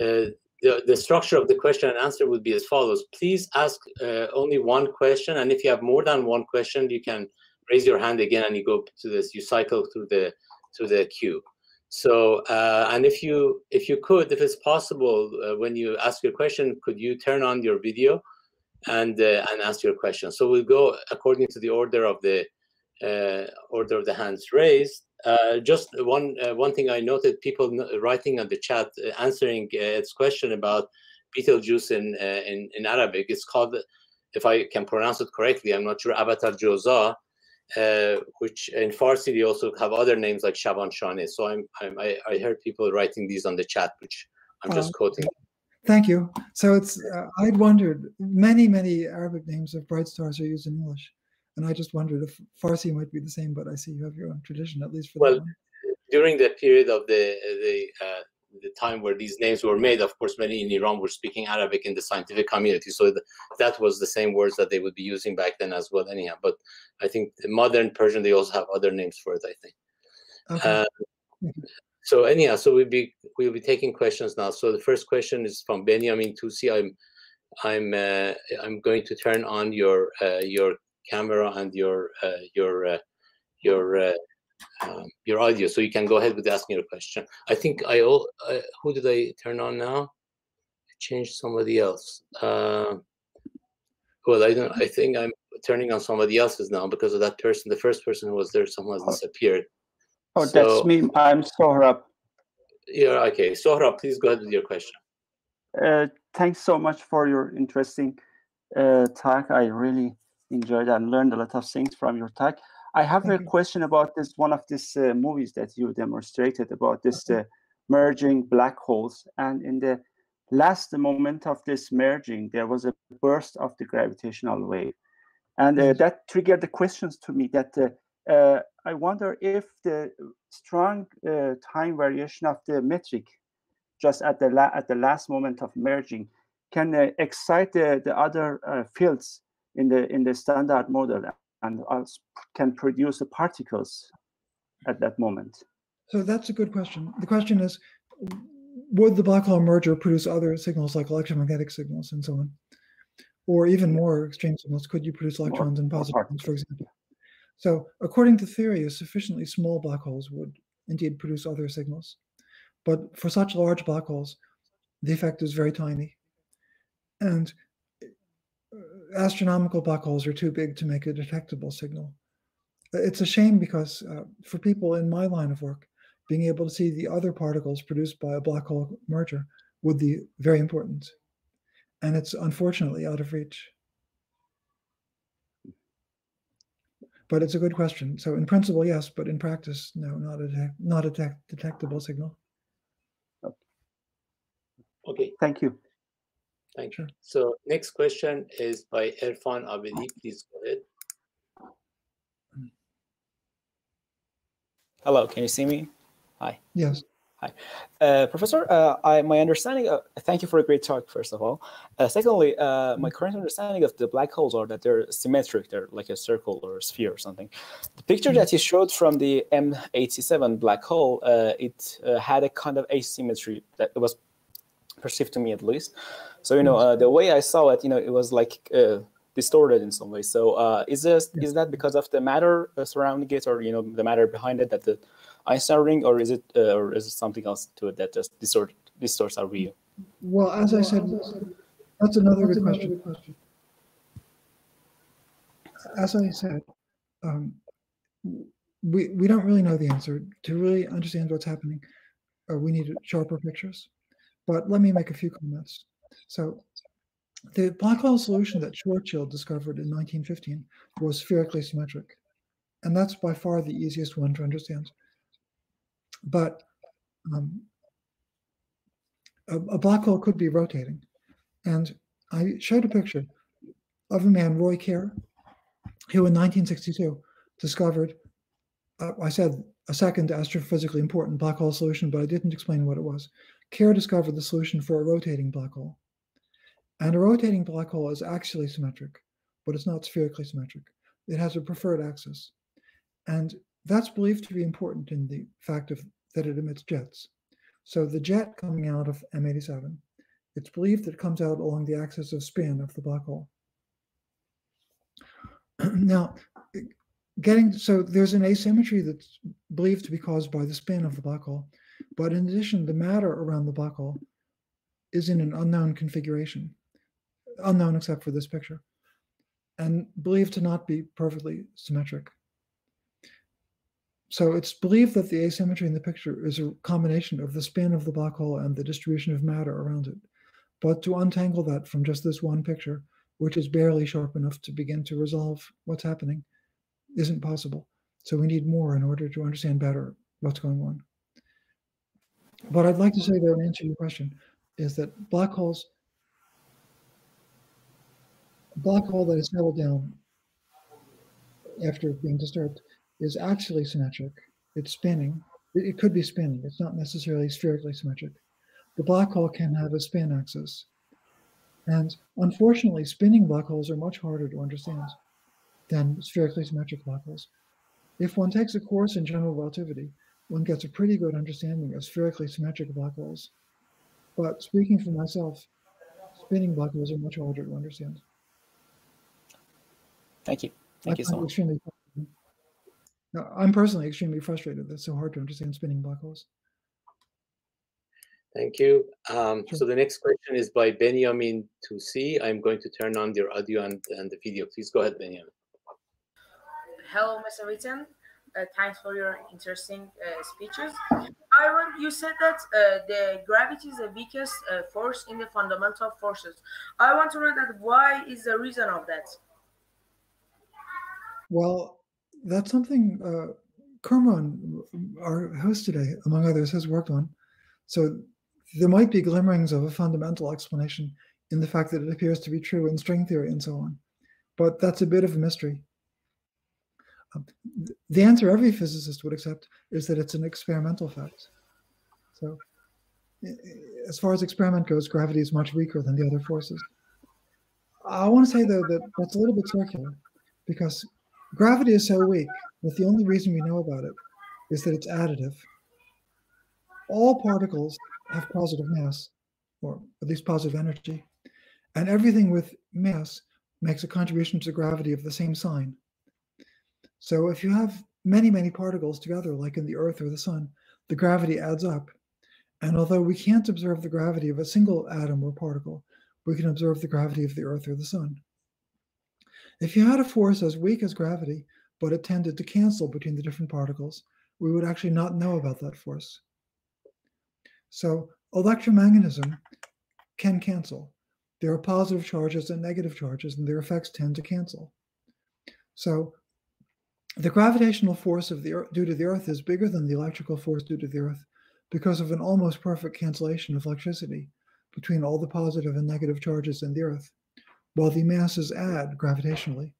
[SPEAKER 2] uh, the, the structure of the question and answer would be as follows. Please ask uh, only one question. And if you have more than one question, you can raise your hand again and you go to this, you cycle through the, through the queue. So, uh, and if you, if you could, if it's possible, uh, when you ask your question, could you turn on your video? And uh, and ask your question. So we'll go according to the order of the uh, order of the hands raised. Uh, just one uh, one thing I noted: people writing on the chat uh, answering uh, its question about Betelgeuse in, in in Arabic. It's called, if I can pronounce it correctly, I'm not sure, Avatar Joza. which in Farsi they also have other names like Shaban Shane. So I'm, I'm I, I heard people writing these on the chat, which I'm just quoting.
[SPEAKER 3] Thank you. So it's uh, I'd wondered many many Arabic names of bright stars are used in English, and I just wondered if Farsi might be the same. But I see you have your own tradition, at least for
[SPEAKER 2] well, during the period of the the uh, the time where these names were made, of course, many in Iran were speaking Arabic in the scientific community, so th- that was the same words that they would be using back then as well. Anyhow, but I think the modern Persian they also have other names for it. I think. Okay. Uh, so anyhow, so we'll be we'll be taking questions now. So the first question is from Benjamin Tusi. I'm I'm uh, I'm going to turn on your uh, your camera and your uh, your uh, your uh, um, your audio, so you can go ahead with asking your question. I think I uh, who did I turn on now? I changed somebody else. well, I don't. I think I'm turning on somebody else's now because of that person. The first person who was there, someone has disappeared.
[SPEAKER 4] Oh, so, that's me. I'm Sohrab.
[SPEAKER 2] Yeah, okay. Sohrab, please go ahead with your question.
[SPEAKER 4] Uh, thanks so much for your interesting uh, talk. I really enjoyed and learned a lot of things from your talk. I have a question about this one of these uh, movies that you demonstrated about this uh, merging black holes. And in the last moment of this merging, there was a burst of the gravitational wave. and uh, that triggered the questions to me that uh, I wonder if the strong uh, time variation of the metric just at the at the last moment of merging can uh, excite the, the other uh, fields in the in the standard model and can produce the particles at that moment.
[SPEAKER 3] So that's a good question. The question is, would the black hole merger produce other signals like electromagnetic signals and so on? Or even more extreme signals, could you produce electrons more, and positrons, for example? So according to theory, a sufficiently small black holes would indeed produce other signals. But for such large black holes, the effect is very tiny. And uh, astronomical black holes are too big to make a detectable signal. It's a shame because uh, for people in my line of work, being able to see the other particles produced by a black hole merger would be very important. And it's unfortunately out of reach. But it's a good question. So in principle, yes, but in practice, no, not a not a detectable signal.
[SPEAKER 2] Oh, okay.
[SPEAKER 4] Thank you.
[SPEAKER 2] Thank you. So next question is by Irfan Abedi. Please go ahead.
[SPEAKER 5] Hello, can you see me? Hi.
[SPEAKER 3] Yes.
[SPEAKER 5] Hi. Uh, Professor, uh, I, my understanding, of, thank you for a great talk, first of all. Uh, secondly, uh, my current understanding of the black holes are that they're symmetric, they're like a circle or a sphere or something. The picture mm-hmm. that you showed from the M87 black hole, uh, it uh, had a kind of asymmetry that was perceived to me at least. So, you know, mm-hmm. the way I saw it, you know, it was like distorted in some way. So is this, is that because of the matter surrounding it or, you know, the matter behind it that the Einstein ring, or is it uh, or is it something else to it that just distort distorts our view?
[SPEAKER 3] Well, as I said, that's another good question. As I said, um, we we don't really know the answer. To really understand what's happening, uh, we need sharper pictures. But let me make a few comments. So, the black hole solution that Schwarzschild discovered in 1915 was spherically symmetric, and that's by far the easiest one to understand. But um, a, a, black hole could be rotating. And I showed a picture of a man, Roy Kerr, who in 1962 discovered, uh, I said, a second astrophysically important black hole solution, but I didn't explain what it was. Kerr discovered the solution for a rotating black hole. And a rotating black hole is axially symmetric, but it's not spherically symmetric. It has a preferred axis. And that's believed to be important in the fact of that it emits jets. So the jet coming out of M87, it's believed that it comes out along the axis of spin of the black hole. now, getting so there's an asymmetry that's believed to be caused by the spin of the black hole, but in addition, the matter around the black hole is in an unknown configuration, unknown except for this picture, and believed to not be perfectly symmetric. So it's believed that the asymmetry in the picture is a combination of the spin of the black hole and the distribution of matter around it. But to untangle that from just this one picture, which is barely sharp enough to begin to resolve what's happening, isn't possible. So we need more in order to understand better what's going on. What I'd like to say, though, in answer to your question, is that black holes, a black hole that is settled down after being disturbed is actually symmetric. It's spinning. It could be spinning. It's not necessarily spherically symmetric. The black hole can have a spin axis. And unfortunately, spinning black holes are much harder to understand than spherically symmetric black holes. If one takes a course in general relativity, one gets a pretty good understanding of spherically symmetric black holes. But speaking for myself, spinning black holes are much harder to understand.
[SPEAKER 5] Thank you. Thank I you so much. Extremely
[SPEAKER 3] I'm personally extremely frustrated. that it's so hard to understand spinning black holes.
[SPEAKER 2] Thank you. Um, sure. So the next question is by Benjamin Tusi. I'm going to turn on your audio and, and the video. Please go ahead, Benjamin.
[SPEAKER 6] Hello, Mr. Witten. Uh, thanks for your interesting uh, speeches. I want you said that uh, the gravity is the weakest uh, force in the fundamental forces. I want to know that why is the reason of that?
[SPEAKER 3] Well, that's something uh, Cumrun, our host today, among others, has worked on. So there might be glimmerings of a fundamental explanation in the fact that it appears to be true in string theory and so on. but that's a bit of a mystery. Um, the answer every physicist would accept is that it's an experimental fact. So, as far as experiment goes, gravity is much weaker than the other forces. I want to say though that that's a little bit circular because gravity is so weak that the only reason we know about it is that it's additive. All particles have positive mass, or at least positive energy, and everything with mass makes a contribution to gravity of the same sign. So if you have many, many particles together, like in the Earth or the Sun, the gravity adds up. And although we can't observe the gravity of a single atom or particle, we can observe the gravity of the Earth or the Sun. If you had a force as weak as gravity, but it tended to cancel between the different particles, we would actually not know about that force. So electromagnetism can cancel. There are positive charges and negative charges, and their effects tend to cancel. So the gravitational force of the Earth, due to the Earth is bigger than the electrical force due to the Earth because of an almost perfect cancellation of electricity between all the positive and negative charges in the Earth, while the masses add gravitationally.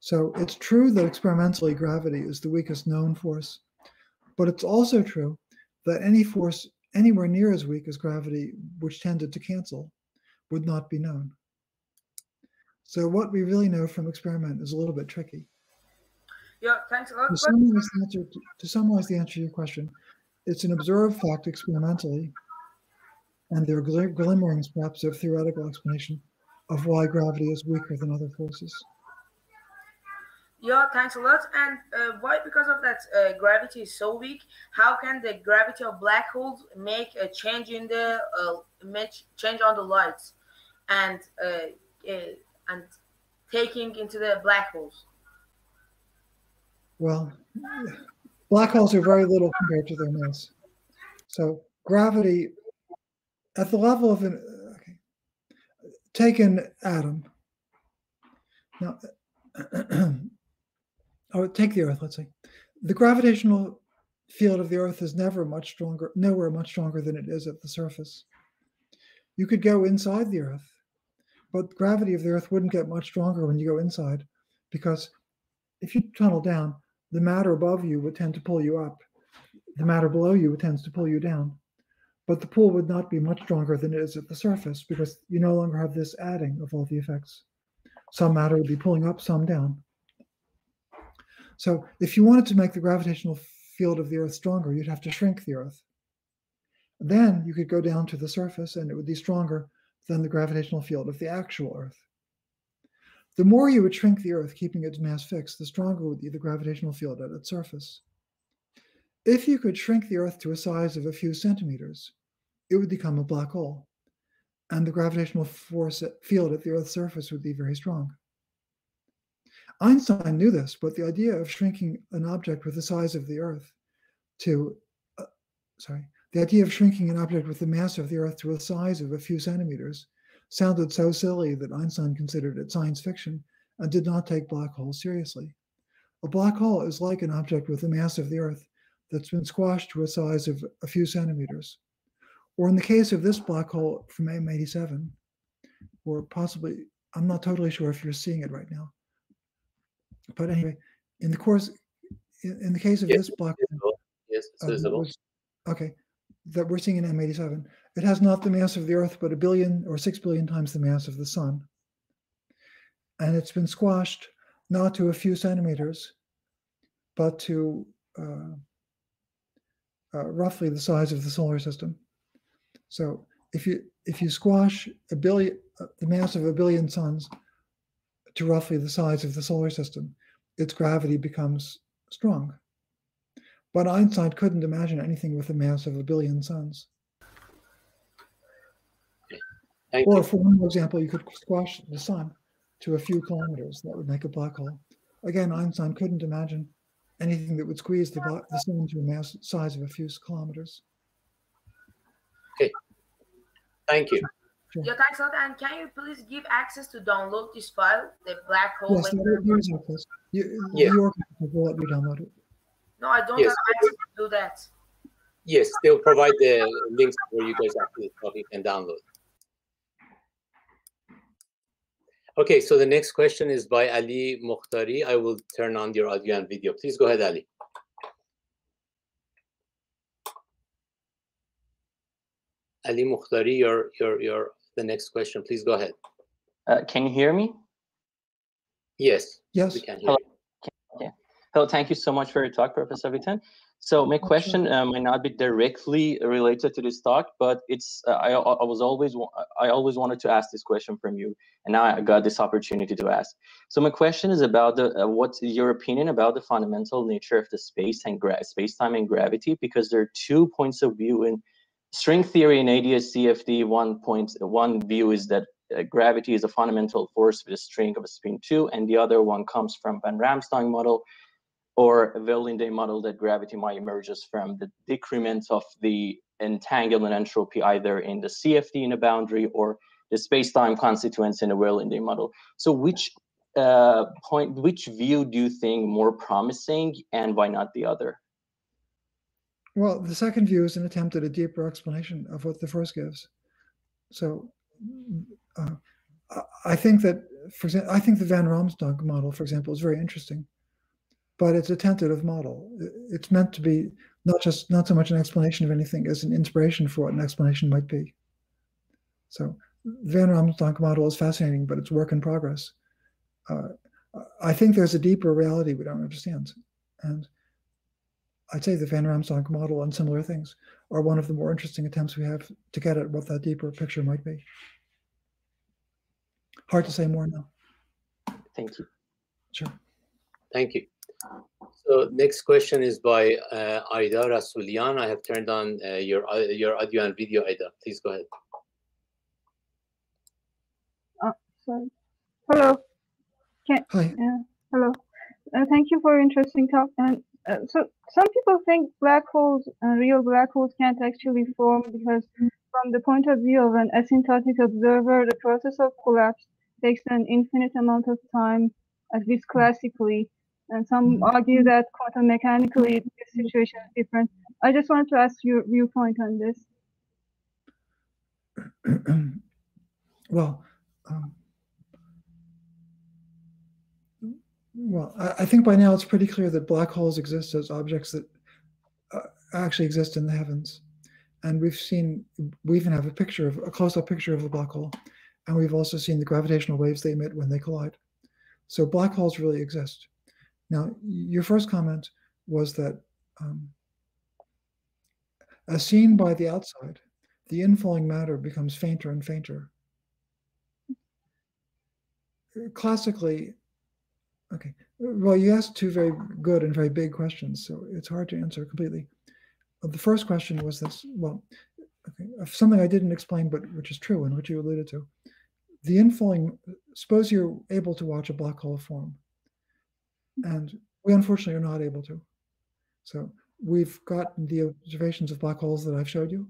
[SPEAKER 3] So it's true that experimentally gravity is the weakest known force, but it's also true that any force anywhere near as weak as gravity, which tended to cancel, would not be known. So what we really know from experiment is a little bit tricky.
[SPEAKER 6] Yeah, thanks a lot.
[SPEAKER 3] To summarize, the answer, to, to summarize the answer to your question, it's an observed fact experimentally, and there are glimmerings perhaps of theoretical explanation of why gravity is weaker than other forces.
[SPEAKER 6] Yeah, thanks a lot. And uh, why? Because of that, uh, gravity is so weak. How can the gravity of black holes make a change in the uh, change on the lights, and uh, uh, and taking into the black holes?
[SPEAKER 3] Well, black holes are very little compared to their mass. So gravity, at the level of an okay, take an atom. Now. or oh, take the Earth, let's say, the gravitational field of the Earth is never much stronger, nowhere much stronger than it is at the surface. You could go inside the Earth, but gravity of the Earth wouldn't get much stronger when you go inside, because if you tunnel down, the matter above you would tend to pull you up. The matter below you tends to pull you down. But the pull would not be much stronger than it is at the surface because you no longer have this adding of all the effects. Some matter would be pulling up, some down. So if you wanted to make the gravitational field of the Earth stronger, you'd have to shrink the Earth. Then you could go down to the surface and it would be stronger than the gravitational field of the actual Earth. The more you would shrink the Earth, keeping its mass fixed, the stronger would be the gravitational field at its surface. If you could shrink the Earth to a size of a few centimeters, it would become a black hole, and the gravitational force field at the Earth's surface would be very strong. Einstein knew this, but the idea of shrinking an object with the size of the Earth to, uh, sorry, the idea of shrinking an object with the mass of the Earth to a size of a few centimeters sounded so silly that Einstein considered it science fiction and did not take black holes seriously. A black hole is like an object with the mass of the Earth that's been squashed to a size of a few centimeters. Or in the case of this black hole from M87, or possibly, I'm not totally sure if you're seeing it right now, but anyway, in the course, in, in the case of yes, this hole,
[SPEAKER 2] yes, it's uh, visible.
[SPEAKER 3] Okay, that we're seeing in M87, it has not the mass of the Earth, but a billion or six billion times the mass of the Sun, and it's been squashed not to a few centimeters, but to uh, uh, roughly the size of the solar system. So if you if you squash a billion, uh, the mass of a billion suns to roughly the size of the solar system, its gravity becomes strong. But Einstein couldn't imagine anything with the mass of a billion suns.
[SPEAKER 2] Thank
[SPEAKER 3] or,
[SPEAKER 2] you.
[SPEAKER 3] for one example, you could squash the sun to a few kilometers. That would make a black hole. Again, Einstein couldn't imagine anything that would squeeze the, the sun to a mass size of a few kilometers.
[SPEAKER 2] Okay. Thank you.
[SPEAKER 6] Sure. Yeah, thanks a lot. And can you please give access to download this file, the black hole?
[SPEAKER 3] Yes, here's access. You, yeah. Your will let me download it.
[SPEAKER 6] No, I don't yes. have access to do that.
[SPEAKER 2] Yes, they'll provide the links for you guys actually so you can download. Okay, so the next question is by Ali Mukhtari. I will turn on your audio and video. Please go ahead, Ali. Ali Mukhtari, your, your, your, the next question. Please go ahead.
[SPEAKER 7] Uh, can you hear me?
[SPEAKER 2] Yes.
[SPEAKER 3] Yes.
[SPEAKER 2] We can hear
[SPEAKER 7] Hello.
[SPEAKER 2] you.
[SPEAKER 7] Okay. Hello, thank you so much for your talk, Professor Witten. So my question uh, might not be directly related to this talk, but it's uh, I, I was always I always wanted to ask this question from you, and now I got this opportunity to ask. So my question is about the uh, what's your opinion about the fundamental nature of the space and space time and gravity? Because there are two points of view in string theory and AdS-CFT. One point one view is that uh, gravity is a fundamental force with a string of a spin two, and the other one comes from Van Raamsdonk model or a Verlinde model that gravity might emerges from the decrement of the entanglement entropy either in the CFT in a boundary or the space-time constituents in a Verlinde model. So which uh, point, which view do you think more promising and why not the other?
[SPEAKER 3] Well, the second view is an attempt at a deeper explanation of what the first gives. So uh, I think that, for example, I think the Van Raamsdonk model, for example, is very interesting but it's a tentative model. It's meant to be not just not so much an explanation of anything as an inspiration for what an explanation might be. So Van Raamsdonk model is fascinating, but it's work in progress. Uh, I think there's a deeper reality we don't understand, and I'd say the Van Raamsdonk model and similar things are one of the more interesting attempts we have to get at what that deeper picture might be. Hard to say more now.
[SPEAKER 7] Thank you.
[SPEAKER 3] Sure.
[SPEAKER 2] Thank you. So next question is by uh, Aida Rasulian. I have turned on uh, your uh, your audio and video, Aida. Please go ahead.
[SPEAKER 8] Uh, sorry. Hello. Can,
[SPEAKER 3] Hi.
[SPEAKER 8] Uh, hello. Uh, thank you for interesting talk. And uh, so some people think black holes, uh, real black holes, can't actually form because from the point of view of an asymptotic observer, the process of collapse takes an infinite amount of time, at least classically and some argue that quantum mechanically the situation is different. I just wanted to ask your viewpoint on this.
[SPEAKER 3] well, um, well, I, I, think by now it's pretty clear that black holes exist as objects that uh, actually exist in the heavens, and we've seen we even have a picture of a close-up picture of a black hole, and we've also seen the gravitational waves they emit when they collide. So black holes really exist. Now, your first comment was that um, as seen by the outside, the inflowing matter becomes fainter and fainter. Classically, okay, well, you asked two very good and very big questions, so it's hard to answer completely. The first question was this, well, okay, something I didn't explain, but which is true and which you alluded to. The inflowing, suppose you're able to watch a black hole form and we unfortunately are not able to. So we've got the observations of black holes that I've showed you,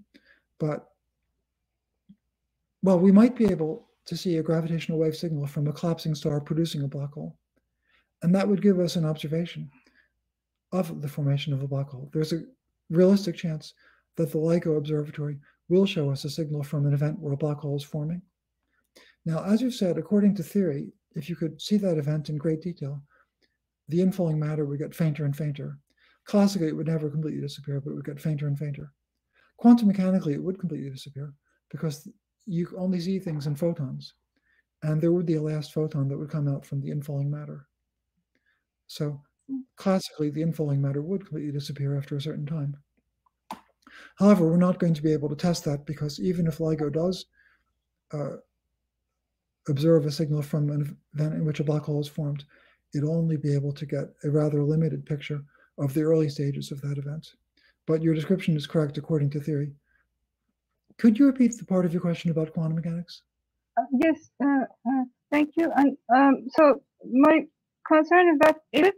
[SPEAKER 3] but well, we might be able to see a gravitational wave signal from a collapsing star producing a black hole. And that would give us an observation of the formation of a black hole. There's a realistic chance that the LIGO Observatory will show us a signal from an event where a black hole is forming. Now, as you've said, according to theory, if you could see that event in great detail, the inflowing matter would get fainter and fainter. Classically, it would never completely disappear, but it would get fainter and fainter. Quantum mechanically, it would completely disappear because you only see things in photons. And there would be a last photon that would come out from the inflowing matter. So classically, the inflowing matter would completely disappear after a certain time. However, we're not going to be able to test that because even if LIGO does uh, observe a signal from an event in which a black hole is formed, you'd only be able to get a rather limited picture of the early stages of that event. But your description is correct according to theory. Could you repeat the part of your question about quantum mechanics?
[SPEAKER 8] Uh, yes, uh, uh, thank you. And um, so my concern is that is it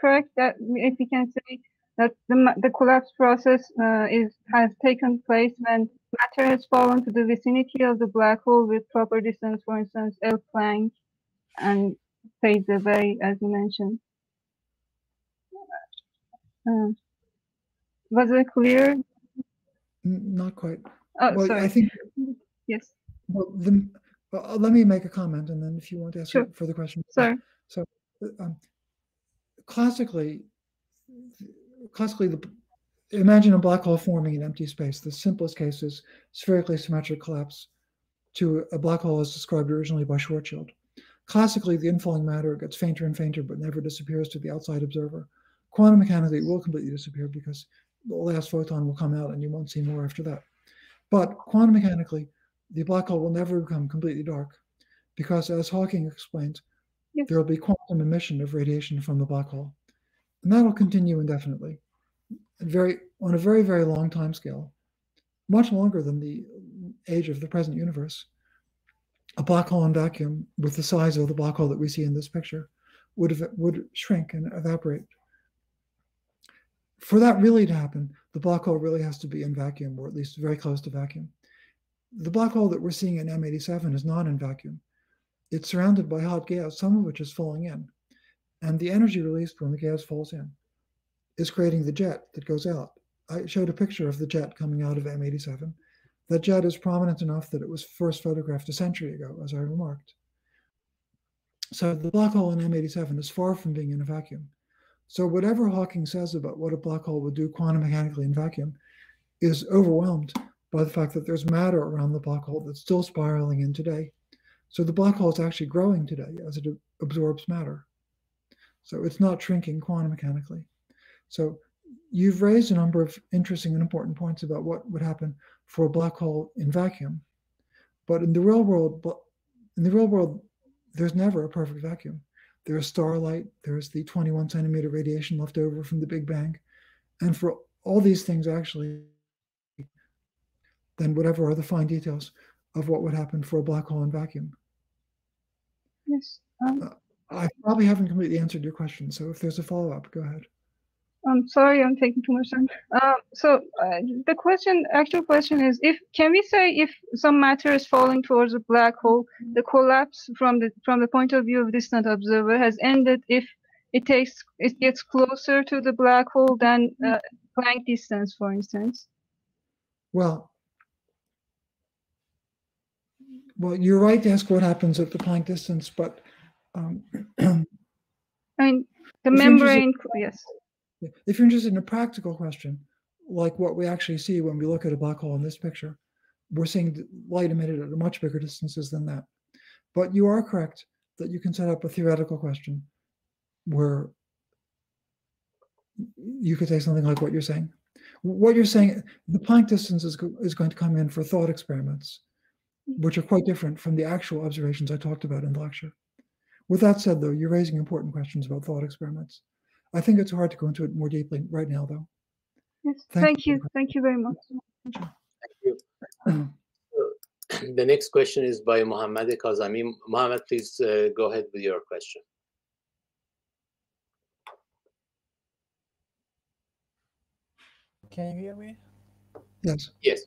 [SPEAKER 8] correct that if we can say that the, the collapse process uh, is has taken place when matter has fallen to the vicinity of the black hole with proper distance, for instance, L Planck, and fades away, as you mentioned. Uh, was it clear?
[SPEAKER 3] Not quite.
[SPEAKER 8] Oh,
[SPEAKER 3] well,
[SPEAKER 8] sorry.
[SPEAKER 3] I think.
[SPEAKER 8] Yes.
[SPEAKER 3] Well, the, uh, let me make a comment, and then if you want to ask
[SPEAKER 8] sure.
[SPEAKER 3] further question.
[SPEAKER 8] Sorry.
[SPEAKER 3] So, um, classically, classically, the imagine a black hole forming an empty space. The simplest case is spherically symmetric collapse to a black hole as described originally by Schwarzschild. Classically, the infalling matter gets fainter and fainter, but never disappears to the outside observer. Quantum mechanically, it will completely disappear because the last photon will come out and you won't see more after that. But quantum mechanically, the black hole will never become completely dark because, as Hawking explained, yes. there will be quantum emission of radiation from the black hole. And that will continue indefinitely, very on a very, very long time scale, much longer than the age of the present universe. A black hole in vacuum with the size of the black hole that we see in this picture would, would shrink and evaporate. For that really to happen, the black hole really has to be in vacuum, or at least very close to vacuum. The black hole that we're seeing in M87 is not in vacuum. It's surrounded by hot gas, some of which is falling in. And the energy released when the gas falls in is creating the jet that goes out. I showed a picture of the jet coming out of M87. That jet is prominent enough that it was first photographed a century ago, as I remarked. So the black hole in M87 is far from being in a vacuum. So whatever Hawking says about what a black hole would do quantum mechanically in vacuum is overwhelmed by the fact that there's matter around the black hole that's still spiraling in today. So the black hole is actually growing today as it absorbs matter. So it's not shrinking quantum mechanically. So you've raised a number of interesting and important points about what would happen for a black hole in vacuum. But in the real world, in the real world, there's never a perfect vacuum. There's starlight, there's the 21 centimeter radiation left over from the Big Bang. And for all these things, actually, then whatever are the fine details of what would happen for a black hole in vacuum.
[SPEAKER 8] Yes. Um, uh,
[SPEAKER 3] I probably haven't completely answered your question. So if there's a follow up, go ahead.
[SPEAKER 8] I'm sorry, I'm taking too much time. Uh, so uh, the question, actual question is, if can we say if some matter is falling towards a black hole, the collapse from the from the point of view of distant observer has ended if it takes it gets closer to the black hole than uh, Planck distance, for instance?
[SPEAKER 3] Well, well, you're right to ask what happens at the Planck distance, but um,
[SPEAKER 8] I mean the membrane. Yes.
[SPEAKER 3] If you're interested in a practical question, like what we actually see when we look at a black hole in this picture, we're seeing light emitted at much bigger distances than that. But you are correct that you can set up a theoretical question where you could say something like what you're saying. What you're saying, the Planck distance is, is going to come in for thought experiments, which are quite different from the actual observations I talked about in the lecture. With that said, though, you're raising important questions about thought experiments. I think it's hard to go into it more deeply right now, though.
[SPEAKER 8] Yes, thank, thank you. you. Thank you very much.
[SPEAKER 2] Thank you. the next question is by Mohammad Kazami. Mohammad, please uh, go ahead with your question.
[SPEAKER 9] Can you hear me?
[SPEAKER 3] Yes.
[SPEAKER 2] Yes.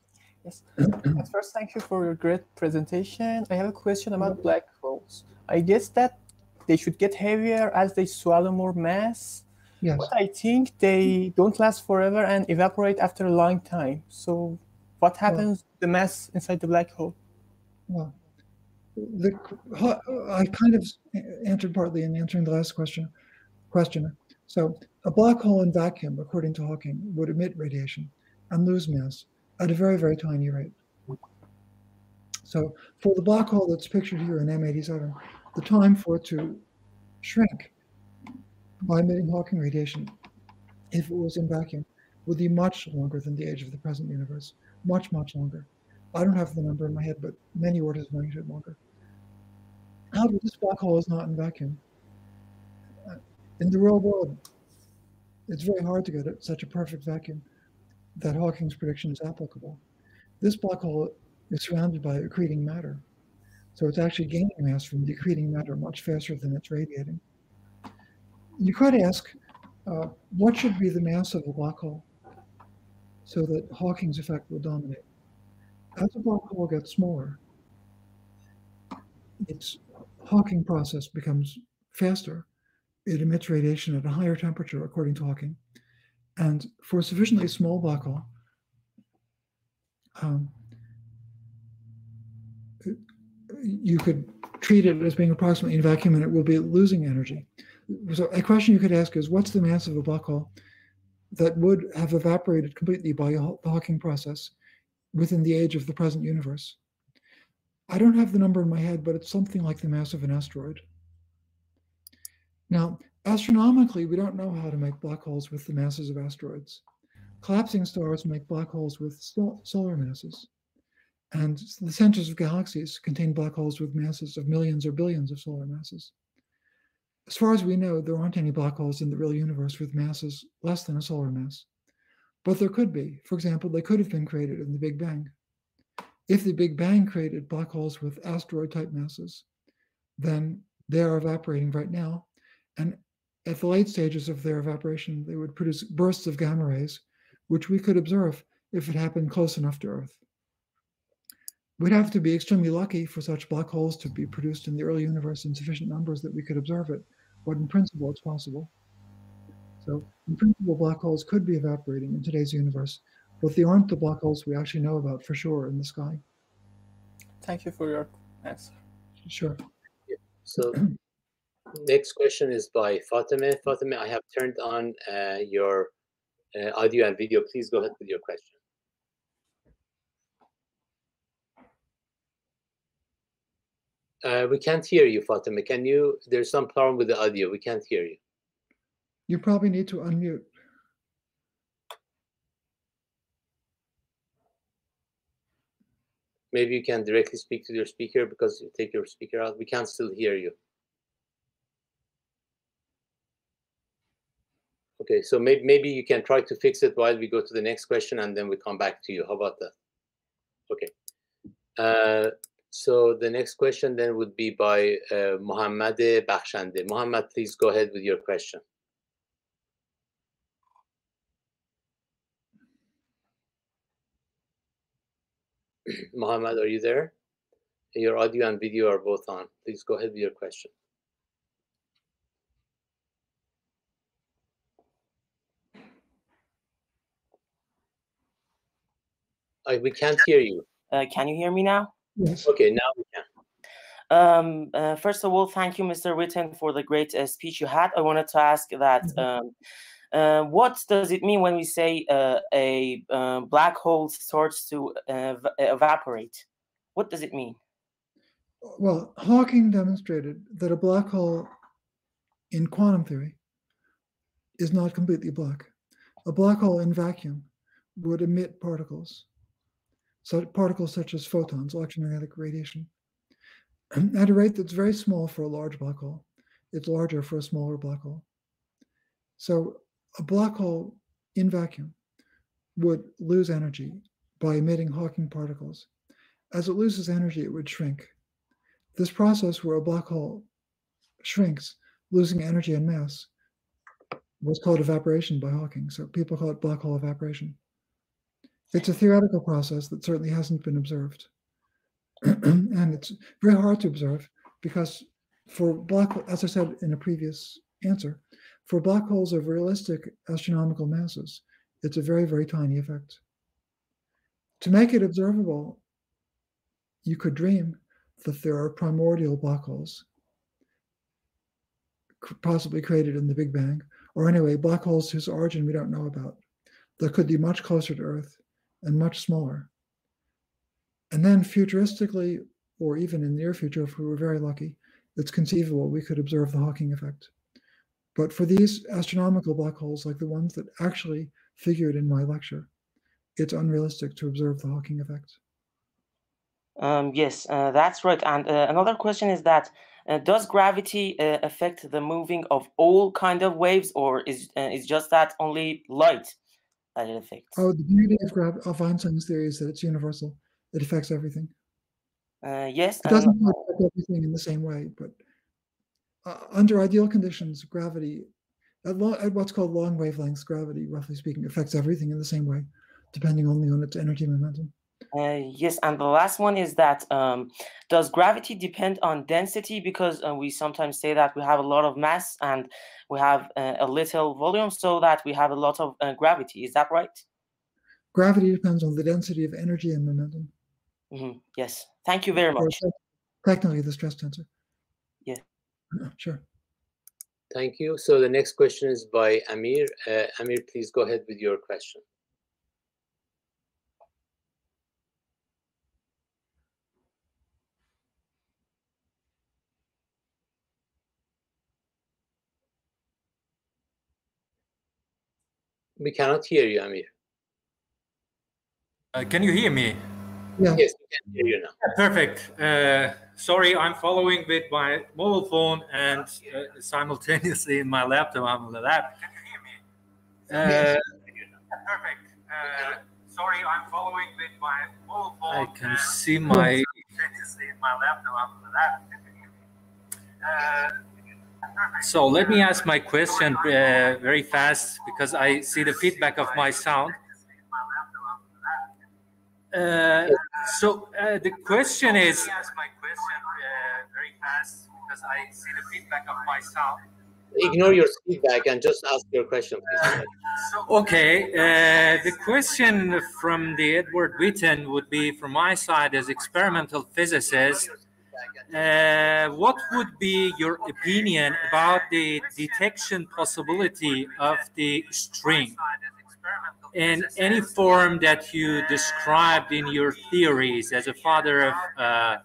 [SPEAKER 9] Yes. At first, thank you for your great presentation. I have a question about black holes. I guess that they should get heavier as they swallow more mass
[SPEAKER 3] Yes.
[SPEAKER 9] But I think they don't last forever and evaporate after a long time. So what happens to the mass inside the black hole?
[SPEAKER 3] Well, the, I kind of answered partly in answering the last question. Question. So a black hole in vacuum, according to Hawking, would emit radiation and lose mass at a very, very tiny rate. So for the black hole that's pictured here in M87, the time for it to shrink by emitting Hawking radiation, if it was in vacuum, would be much longer than the age of the present universe. Much, much longer. I don't have the number in my head, but many orders of magnitude longer. How However, this black hole is not in vacuum. Uh, in the real world, it's very hard to get at such a perfect vacuum that Hawking's prediction is applicable. This black hole is surrounded by accreting matter. So it's actually gaining mass from the accreting matter much faster than it's radiating you could ask, uh, what should be the mass of a black hole so that Hawking's effect will dominate? As a black hole gets smaller, its Hawking process becomes faster. It emits radiation at a higher temperature, according to Hawking. And for a sufficiently small black hole, um, you could treat it as being approximately in vacuum and it will be losing energy. So a question you could ask is what's the mass of a black hole that would have evaporated completely by the Hawking process within the age of the present universe? I don't have the number in my head, but it's something like the mass of an asteroid. Now, astronomically, we don't know how to make black holes with the masses of asteroids. Collapsing stars make black holes with solar masses. And the centers of galaxies contain black holes with masses of millions or billions of solar masses. As far as we know, there aren't any black holes in the real universe with masses less than a solar mass. But there could be. For example, they could have been created in the Big Bang. If the Big Bang created black holes with asteroid type masses, then they are evaporating right now. And at the late stages of their evaporation, they would produce bursts of gamma rays, which we could observe if it happened close enough to Earth. We'd have to be extremely lucky for such black holes to be produced in the early universe in sufficient numbers that we could observe it, but in principle, it's possible. So, in principle, black holes could be evaporating in today's universe, but they aren't the black holes we actually know about for sure in the sky.
[SPEAKER 9] Thank you for your answer.
[SPEAKER 3] Sure.
[SPEAKER 2] So, next question is by Fatima. Fatima, I have turned on uh, your uh, audio and video. Please go ahead with your question. Uh, we can't hear you, Fatima. Can you? There's some problem with the audio. We can't hear you.
[SPEAKER 3] You probably need to unmute.
[SPEAKER 2] Maybe you can directly speak to your speaker because you take your speaker out. We can't still hear you. Okay, so maybe maybe you can try to fix it while we go to the next question and then we come back to you. How about that? Okay. Uh, so the next question then would be by uh, Mohammad Bakhshande. Mohammad, please go ahead with your question. Mohammed, are you there? Your audio and video are both on. Please go ahead with your question. I, we can't hear you.
[SPEAKER 10] Uh, can you hear me now?
[SPEAKER 3] Yes.
[SPEAKER 2] Okay, now we can.
[SPEAKER 10] Um, uh, first of all, thank you, Mr. Witten, for the great uh, speech you had. I wanted to ask that
[SPEAKER 3] Mhm.
[SPEAKER 10] um, uh, what does it mean when we say uh, a uh, black hole starts to uh, ev- evaporate? What does it mean?
[SPEAKER 3] Well, Hawking demonstrated that a black hole in quantum theory is not completely black. A black hole in vacuum would emit particles, so particles such as photons, electromagnetic radiation, at a rate that's very small for a large black hole. It's larger for a smaller black hole. So a black hole in vacuum would lose energy by emitting Hawking particles. As it loses energy, it would shrink. This process where a black hole shrinks, losing energy and mass, was called evaporation by Hawking. So people call it black hole evaporation. It's a theoretical process that certainly hasn't been observed. and it's very hard to observe because for black, as I said in a previous answer, for black holes of realistic astronomical masses, it's a very, very tiny effect. To make it observable, you could dream that there are primordial black holes, possibly created in the Big Bang, or anyway, black holes whose origin we don't know about, that could be much closer to Earth and much smaller. And then futuristically, or even in the near future, if we were very lucky, it's conceivable we could observe the Hawking effect. But for these astronomical black holes, like the ones that actually figured in my lecture, it's unrealistic to observe the Hawking effect.
[SPEAKER 10] Um, yes, uh, that's right. And uh, another question is that uh, does gravity uh, affect the moving of all kind of waves, or is uh, is just that only light that it affects?
[SPEAKER 3] Oh, the beauty of, grav- of Einstein's theory is that it's universal. It affects everything.
[SPEAKER 10] Uh, yes,
[SPEAKER 3] It doesn't affect everything in the same way, but uh, under ideal conditions, gravity at, lo- at what's called long wavelengths, gravity, roughly speaking, affects everything in the same way, depending only on its energy momentum.
[SPEAKER 10] Uh, yes, and the last one is that um, does gravity depend on density? Because uh, we sometimes say that we have a lot of mass and we have uh, a little volume, so that we have a lot of uh, gravity. Is that right?
[SPEAKER 3] Gravity depends on the density of energy and momentum.
[SPEAKER 10] Mhm, Yes. Thank you very much.
[SPEAKER 3] effect- technically the stress tensor.
[SPEAKER 10] Yeah.
[SPEAKER 3] Sure.
[SPEAKER 2] Thank you. So the next question is by Amir. Uh, Amir, please go ahead with your question. We cannot hear you, Amir.
[SPEAKER 11] Uh, can you hear me?
[SPEAKER 3] Yeah.
[SPEAKER 2] Yes, we can hear you now.
[SPEAKER 11] Perfect. Uh, sorry, I'm following with my mobile phone and uh, simultaneously in my laptop. I'm on the lap. Can you hear me? Uh, Perfect. Uh, sorry, I'm following with my mobile phone. I can see my. Simultaneously in my laptop. I'm on the lap. So let me ask my question uh, very fast because I see the feedback of my sound. Uh, so uh, the question is. ask my question very fast because I see the feedback of my sound.
[SPEAKER 2] Ignore your feedback and just ask your question, please.
[SPEAKER 11] Okay, uh, the question from the Edward Witten would be from my side as experimental physicist. Uh, what would be your opinion about the detection possibility of the string in any form that you described in your theories as a father of uh,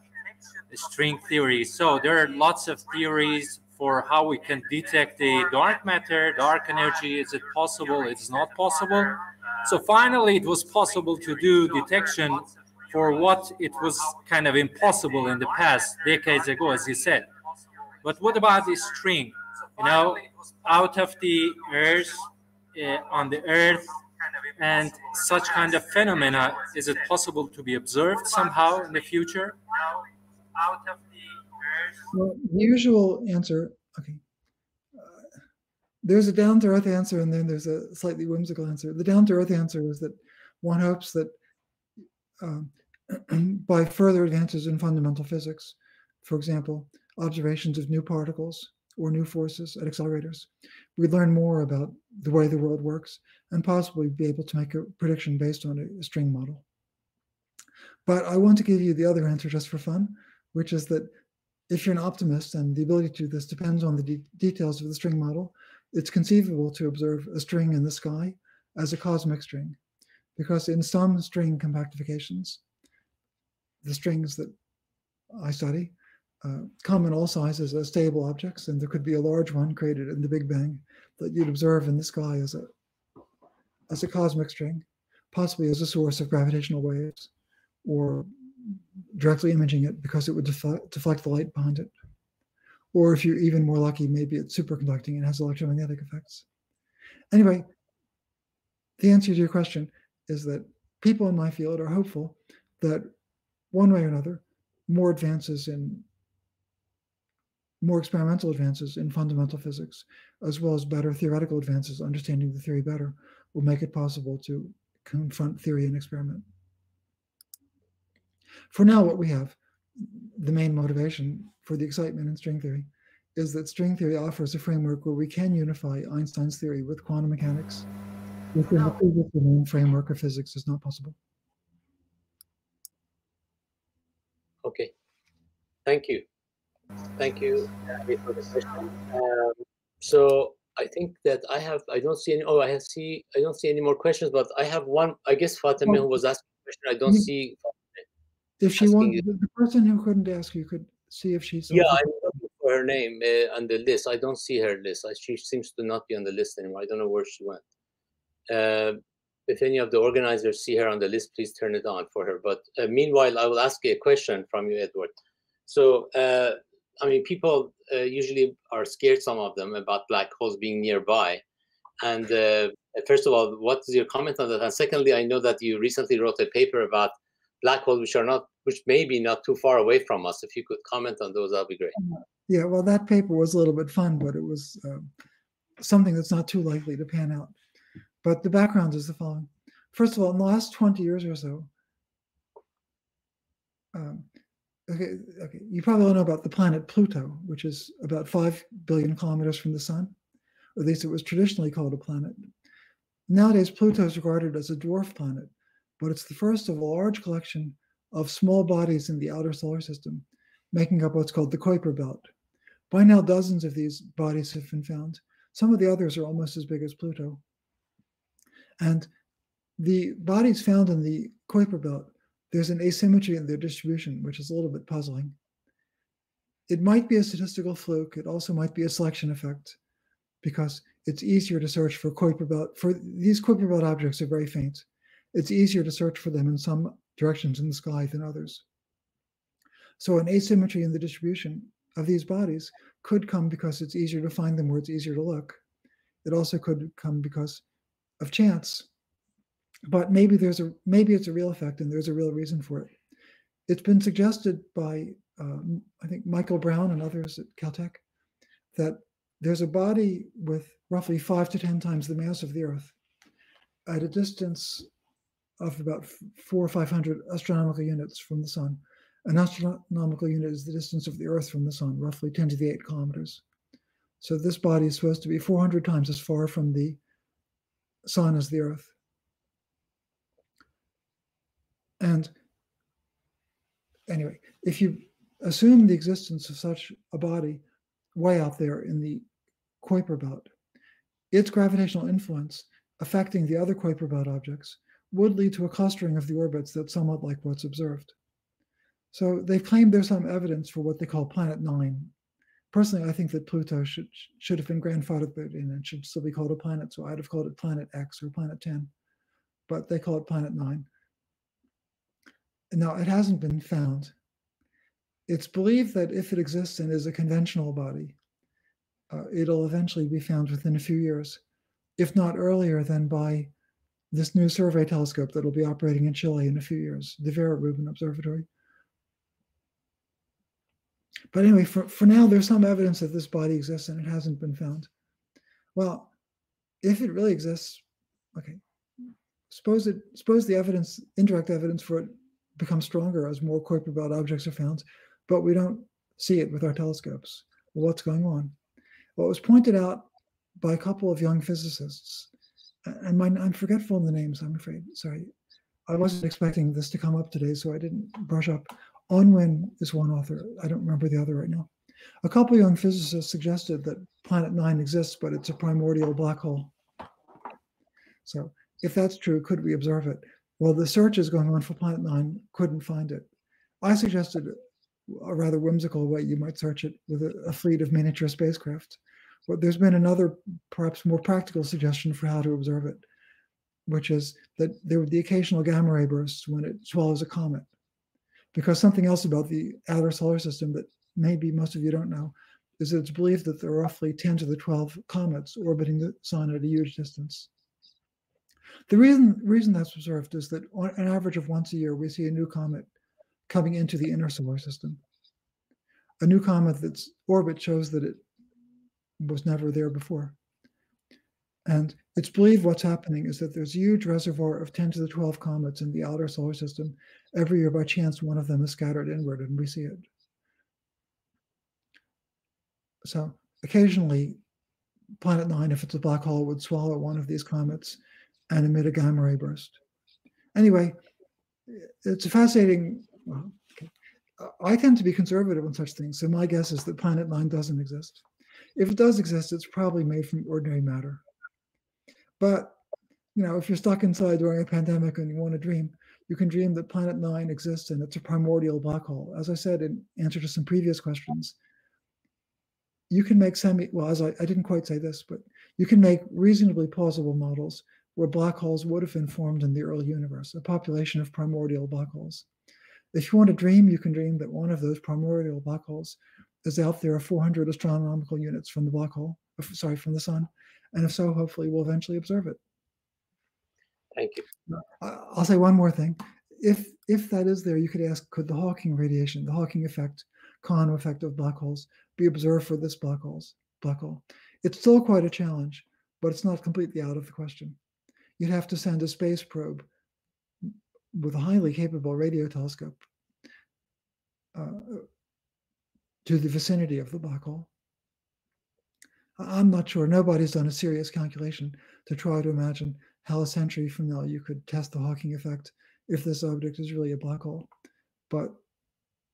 [SPEAKER 11] string theory? So there are lots of theories for how we can detect the dark matter, dark energy. Is it possible? It's not possible. So finally, it was possible to do detection for what it was kind of impossible in the past decades ago, as you said. But what about this string? You know, out of the earth, uh, on the earth, and such kind of phenomena, is it possible to be observed somehow in the future? The.
[SPEAKER 3] Well, the usual answer, okay. Uh, there's a down to earth answer, and then there's a slightly whimsical answer. The down to earth answer is that one hopes that um, by further advances in fundamental physics, for example, observations of new particles or new forces at accelerators, we'd learn more about the way the world works and possibly be able to make a prediction based on a string model. But I want to give you the other answer just for fun, which is that if you're an optimist and the ability to do this depends on the de details of the string model, it's conceivable to observe a string in the sky as a cosmic string, because in some string compactifications, the strings that I study uh, come in all sizes as stable objects, and there could be a large one created in the Big Bang that you'd observe in the sky as a as a cosmic string, possibly as a source of gravitational waves, or directly imaging it because it would deflect, deflect the light behind it. Or if you're even more lucky, maybe it's superconducting and has electromagnetic effects. Anyway, the answer to your question is that people in my field are hopeful that one way or another, more advances in more experimental advances in fundamental physics, as well as better theoretical advances, understanding the theory better, will make it possible to confront theory and experiment. For now, what we have, the main motivation for the excitement in string theory, is that string theory offers a framework where we can unify Einstein's theory with quantum mechanics within the previously known framework of physics is not possible.
[SPEAKER 2] Okay. Thank you. Thank you for the question. Um, so I think that I have, I don't see any, oh, I see, I don't see any more questions, but I have one, I guess Fatima who was asking a question, I don't see.
[SPEAKER 3] If she wants, the person who couldn't ask you could see if she's.
[SPEAKER 2] Yeah, I'm looking for her name uh, on the list. I don't see her list. She seems to not be on the list anymore. I don't know where she went. Uh, if any of the organizers see her on the list, please turn it on for her. But uh, meanwhile, I will ask you a question from you, Edward. So, uh, I mean, people uh, usually are scared, some of them, about black holes being nearby. And uh, first of all, what is your comment on that? And secondly, I know that you recently wrote a paper about black holes, which are not, which may be not too far away from us. If you could comment on those, that'd be great.
[SPEAKER 3] Yeah, well, that paper was a little bit fun, but it was um, something that's not too likely to pan out. But the background is the following. First of all, in the last 20 years or so, um, okay, okay, you probably all know about the planet Pluto, which is about 5 billion kilometers from the sun, or at least it was traditionally called a planet. Nowadays, Pluto is regarded as a dwarf planet, but it's the first of a large collection of small bodies in the outer solar system, making up what's called the Kuiper belt. By now, dozens of these bodies have been found. Some of the others are almost as big as Pluto. And the bodies found in the Kuiper belt, there's an asymmetry in their distribution, which is a little bit puzzling. It might be a statistical fluke. It also might be a selection effect because it's easier to search for Kuiper belt. For these Kuiper belt objects are very faint. It's easier to search for them in some directions in the sky than others. So an asymmetry in the distribution of these bodies could come because it's easier to find them where it's easier to look. It also could come because of chance. But maybe there's a maybe it's a real effect and there's a real reason for it. It's been suggested by um, I think Michael Brown and others at Caltech that there's a body with roughly five to ten times the mass of the Earth at a distance of about four or five hundred astronomical units from the Sun. An astronomical unit is the distance of the Earth from the Sun, roughly 10 to the 8 kilometers. So this body is supposed to be 400 times as far from the Sun as the Earth. And anyway, if you assume the existence of such a body way out there in the Kuiper belt, its gravitational influence affecting the other Kuiper belt objects would lead to a clustering of the orbits that's somewhat like what's observed. So they've claimed there's some evidence for what they call Planet Nine. Personally, I think that Pluto should should have been grandfathered in and should still be called a planet. So I'd have called it Planet X or Planet 10, but they call it Planet Nine. Now it hasn't been found. It's believed that if it exists and is a conventional body, uh, it'll eventually be found within a few years, if not earlier than by this new survey telescope that'll be operating in Chile in a few years, the Vera Rubin Observatory. But anyway, for, for now, there's some evidence that this body exists and it hasn't been found. Well, if it really exists, okay, suppose it suppose the evidence, indirect evidence for it becomes stronger as more Kuiper belt objects are found, but we don't see it with our telescopes. What's going on? Well, it was pointed out by a couple of young physicists, and my, I'm forgetful in the names, I'm afraid. Sorry. I wasn't expecting this to come up today, so I didn't brush up Unwin is one author. I don't remember the other right now. A couple young physicists suggested that Planet Nine exists, but it's a primordial black hole. So, if that's true, could we observe it? Well, the search is going on for Planet Nine, couldn't find it. I suggested a rather whimsical way you might search it with a, a fleet of miniature spacecraft. But there's been another, perhaps more practical suggestion for how to observe it, which is that there would be occasional gamma ray bursts when it swallows a comet because something else about the outer solar system that maybe most of you don't know is that it's believed that there are roughly 10 to the 12 comets orbiting the sun at a huge distance. The reason, reason that's observed is that on an average of once a year, we see a new comet coming into the inner solar system. A new comet that's orbit shows that it was never there before. And it's believed what's happening is that there's a huge reservoir of 10 to the 12 comets in the outer solar system. Every year, by chance, one of them is scattered inward and we see it. So occasionally, Planet Nine, if it's a black hole, would swallow one of these comets and emit a gamma ray burst. Anyway, it's a fascinating. Well, okay. I tend to be conservative on such things, so my guess is that Planet Nine doesn't exist. If it does exist, it's probably made from ordinary matter. But you know, if you're stuck inside during a pandemic and you want to dream, you can dream that Planet Nine exists and it's a primordial black hole. As I said in answer to some previous questions, you can make semi well, as I, I didn't quite say this, but you can make reasonably plausible models where black holes would have been formed in the early universe, a population of primordial black holes. If you want to dream, you can dream that one of those primordial black holes is out there 400 astronomical units from the black hole, sorry, from the sun, and if so, hopefully we'll eventually observe it.
[SPEAKER 2] Thank you.
[SPEAKER 3] Uh, I'll say one more thing. If if that is there, you could ask, could the Hawking radiation, the Hawking effect, Coulomb effect of black holes, be observed for this black holes black hole? It's still quite a challenge, but it's not completely out of the question. You'd have to send a space probe with a highly capable radio telescope uh, to the vicinity of the black hole I'm not sure. Nobody's done a serious calculation to try to imagine how a century from now you could test the Hawking effect if this object is really a black hole. But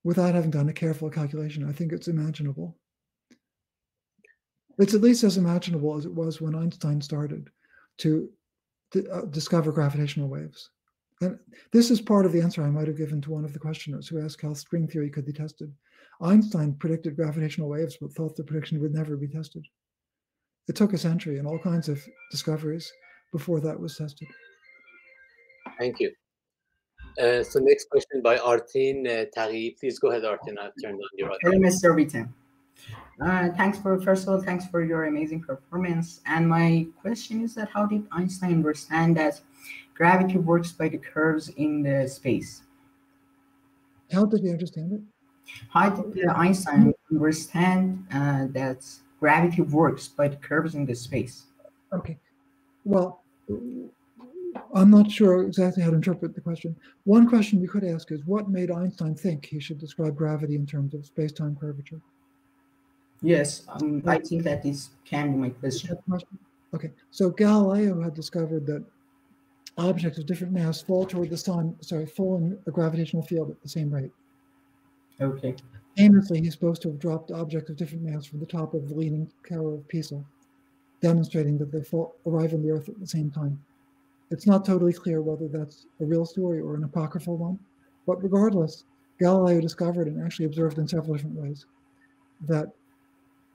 [SPEAKER 3] without having done a careful calculation. I think it's imaginable. It's at least as imaginable as it was when Einstein started to uh, discover gravitational waves. And this is part of the answer I might have given to one of the questioners who asked how string theory could be tested. Einstein predicted gravitational waves, but thought the prediction would never be tested. It took a century and all kinds of discoveries before that was tested.
[SPEAKER 2] Thank you. Uh, so next question by Artin uh, Taghi. Please go ahead, Artin. I've turned on your
[SPEAKER 12] Hello, Mr. Witten. Uh, thanks for, first of all, thanks for your amazing performance. And my question is that how did Einstein understand that gravity works by the curves in the space?
[SPEAKER 3] How did he understand it?
[SPEAKER 12] How did Einstein understand uh, that gravity works by the curves in the space?
[SPEAKER 3] Okay. Well, I'm not sure exactly how to interpret the question. One question we could ask is what made Einstein think he should describe gravity in terms of space-time curvature?
[SPEAKER 12] Yes, um, I think that is can be my question.
[SPEAKER 3] Okay, so Galileo had discovered that objects of different mass fall toward the sun, sorry, fall in a gravitational field at the same rate.
[SPEAKER 12] Okay.
[SPEAKER 3] Famously, he's supposed to have dropped objects of different mass from the top of the Leaning Tower of Pisa, demonstrating that they fall, arrive on the Earth at the same time. It's not totally clear whether that's a real story or an apocryphal one, but regardless, Galileo discovered and actually observed in several different ways that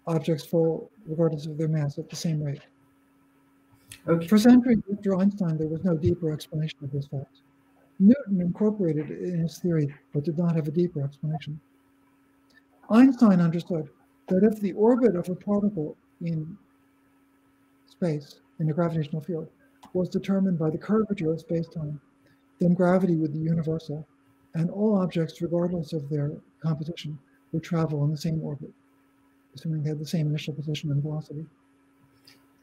[SPEAKER 3] objects fall regardless of their mass at the same rate. Okay. For centuries after Einstein, there was no deeper explanation of this fact. Newton incorporated it in his theory, but did not have a deeper explanation. Einstein understood that if the orbit of a particle in space, in a gravitational field, was determined by the curvature of space-time, then gravity would be universal, and all objects, regardless of their composition, would travel in the same orbit, assuming they had the same initial position and velocity.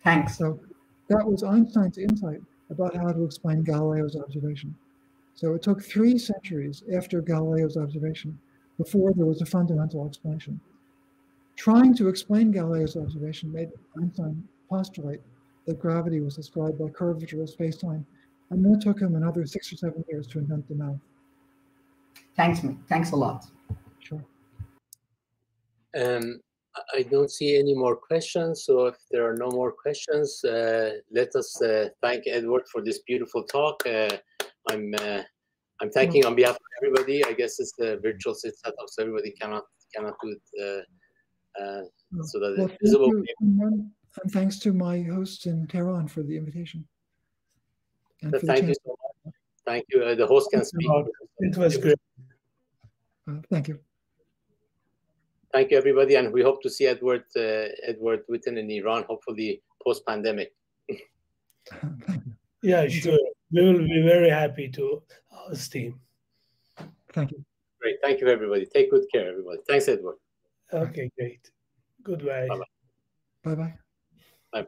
[SPEAKER 12] Thanks.
[SPEAKER 3] So that was Einstein's insight about how to explain Galileo's observation. So it took three centuries after Galileo's observation before there was a fundamental explanation. Trying to explain Galileo's observation made Einstein postulate that gravity was described by curvature of space-time, and then it took him another six or seven years to invent the math.
[SPEAKER 12] Thanks, man. Thanks a lot.
[SPEAKER 3] Sure.
[SPEAKER 2] Um, I don't see any more questions. So if there are no more questions, uh, let us uh, thank Edward for this beautiful talk. Uh, I'm uh, I'm thanking on behalf of everybody. I guess it's the virtual setup, so everybody cannot cannot do it uh, uh, so that well, it's visible.
[SPEAKER 3] And thanks to my hosts in Tehran for the invitation.
[SPEAKER 2] And So thank you so much. Thank you. the host can speak.
[SPEAKER 1] It was great.
[SPEAKER 3] thank you
[SPEAKER 2] thank you everybody and we hope to see edward uh, edward witten in iran hopefully post pandemic
[SPEAKER 1] yeah sure. We will be very happy to host him
[SPEAKER 3] thank you.
[SPEAKER 2] Great. Thank you everybody. Take good care everybody. Thanks edward.
[SPEAKER 1] Okay great. Goodbye.
[SPEAKER 3] Bye bye
[SPEAKER 2] bye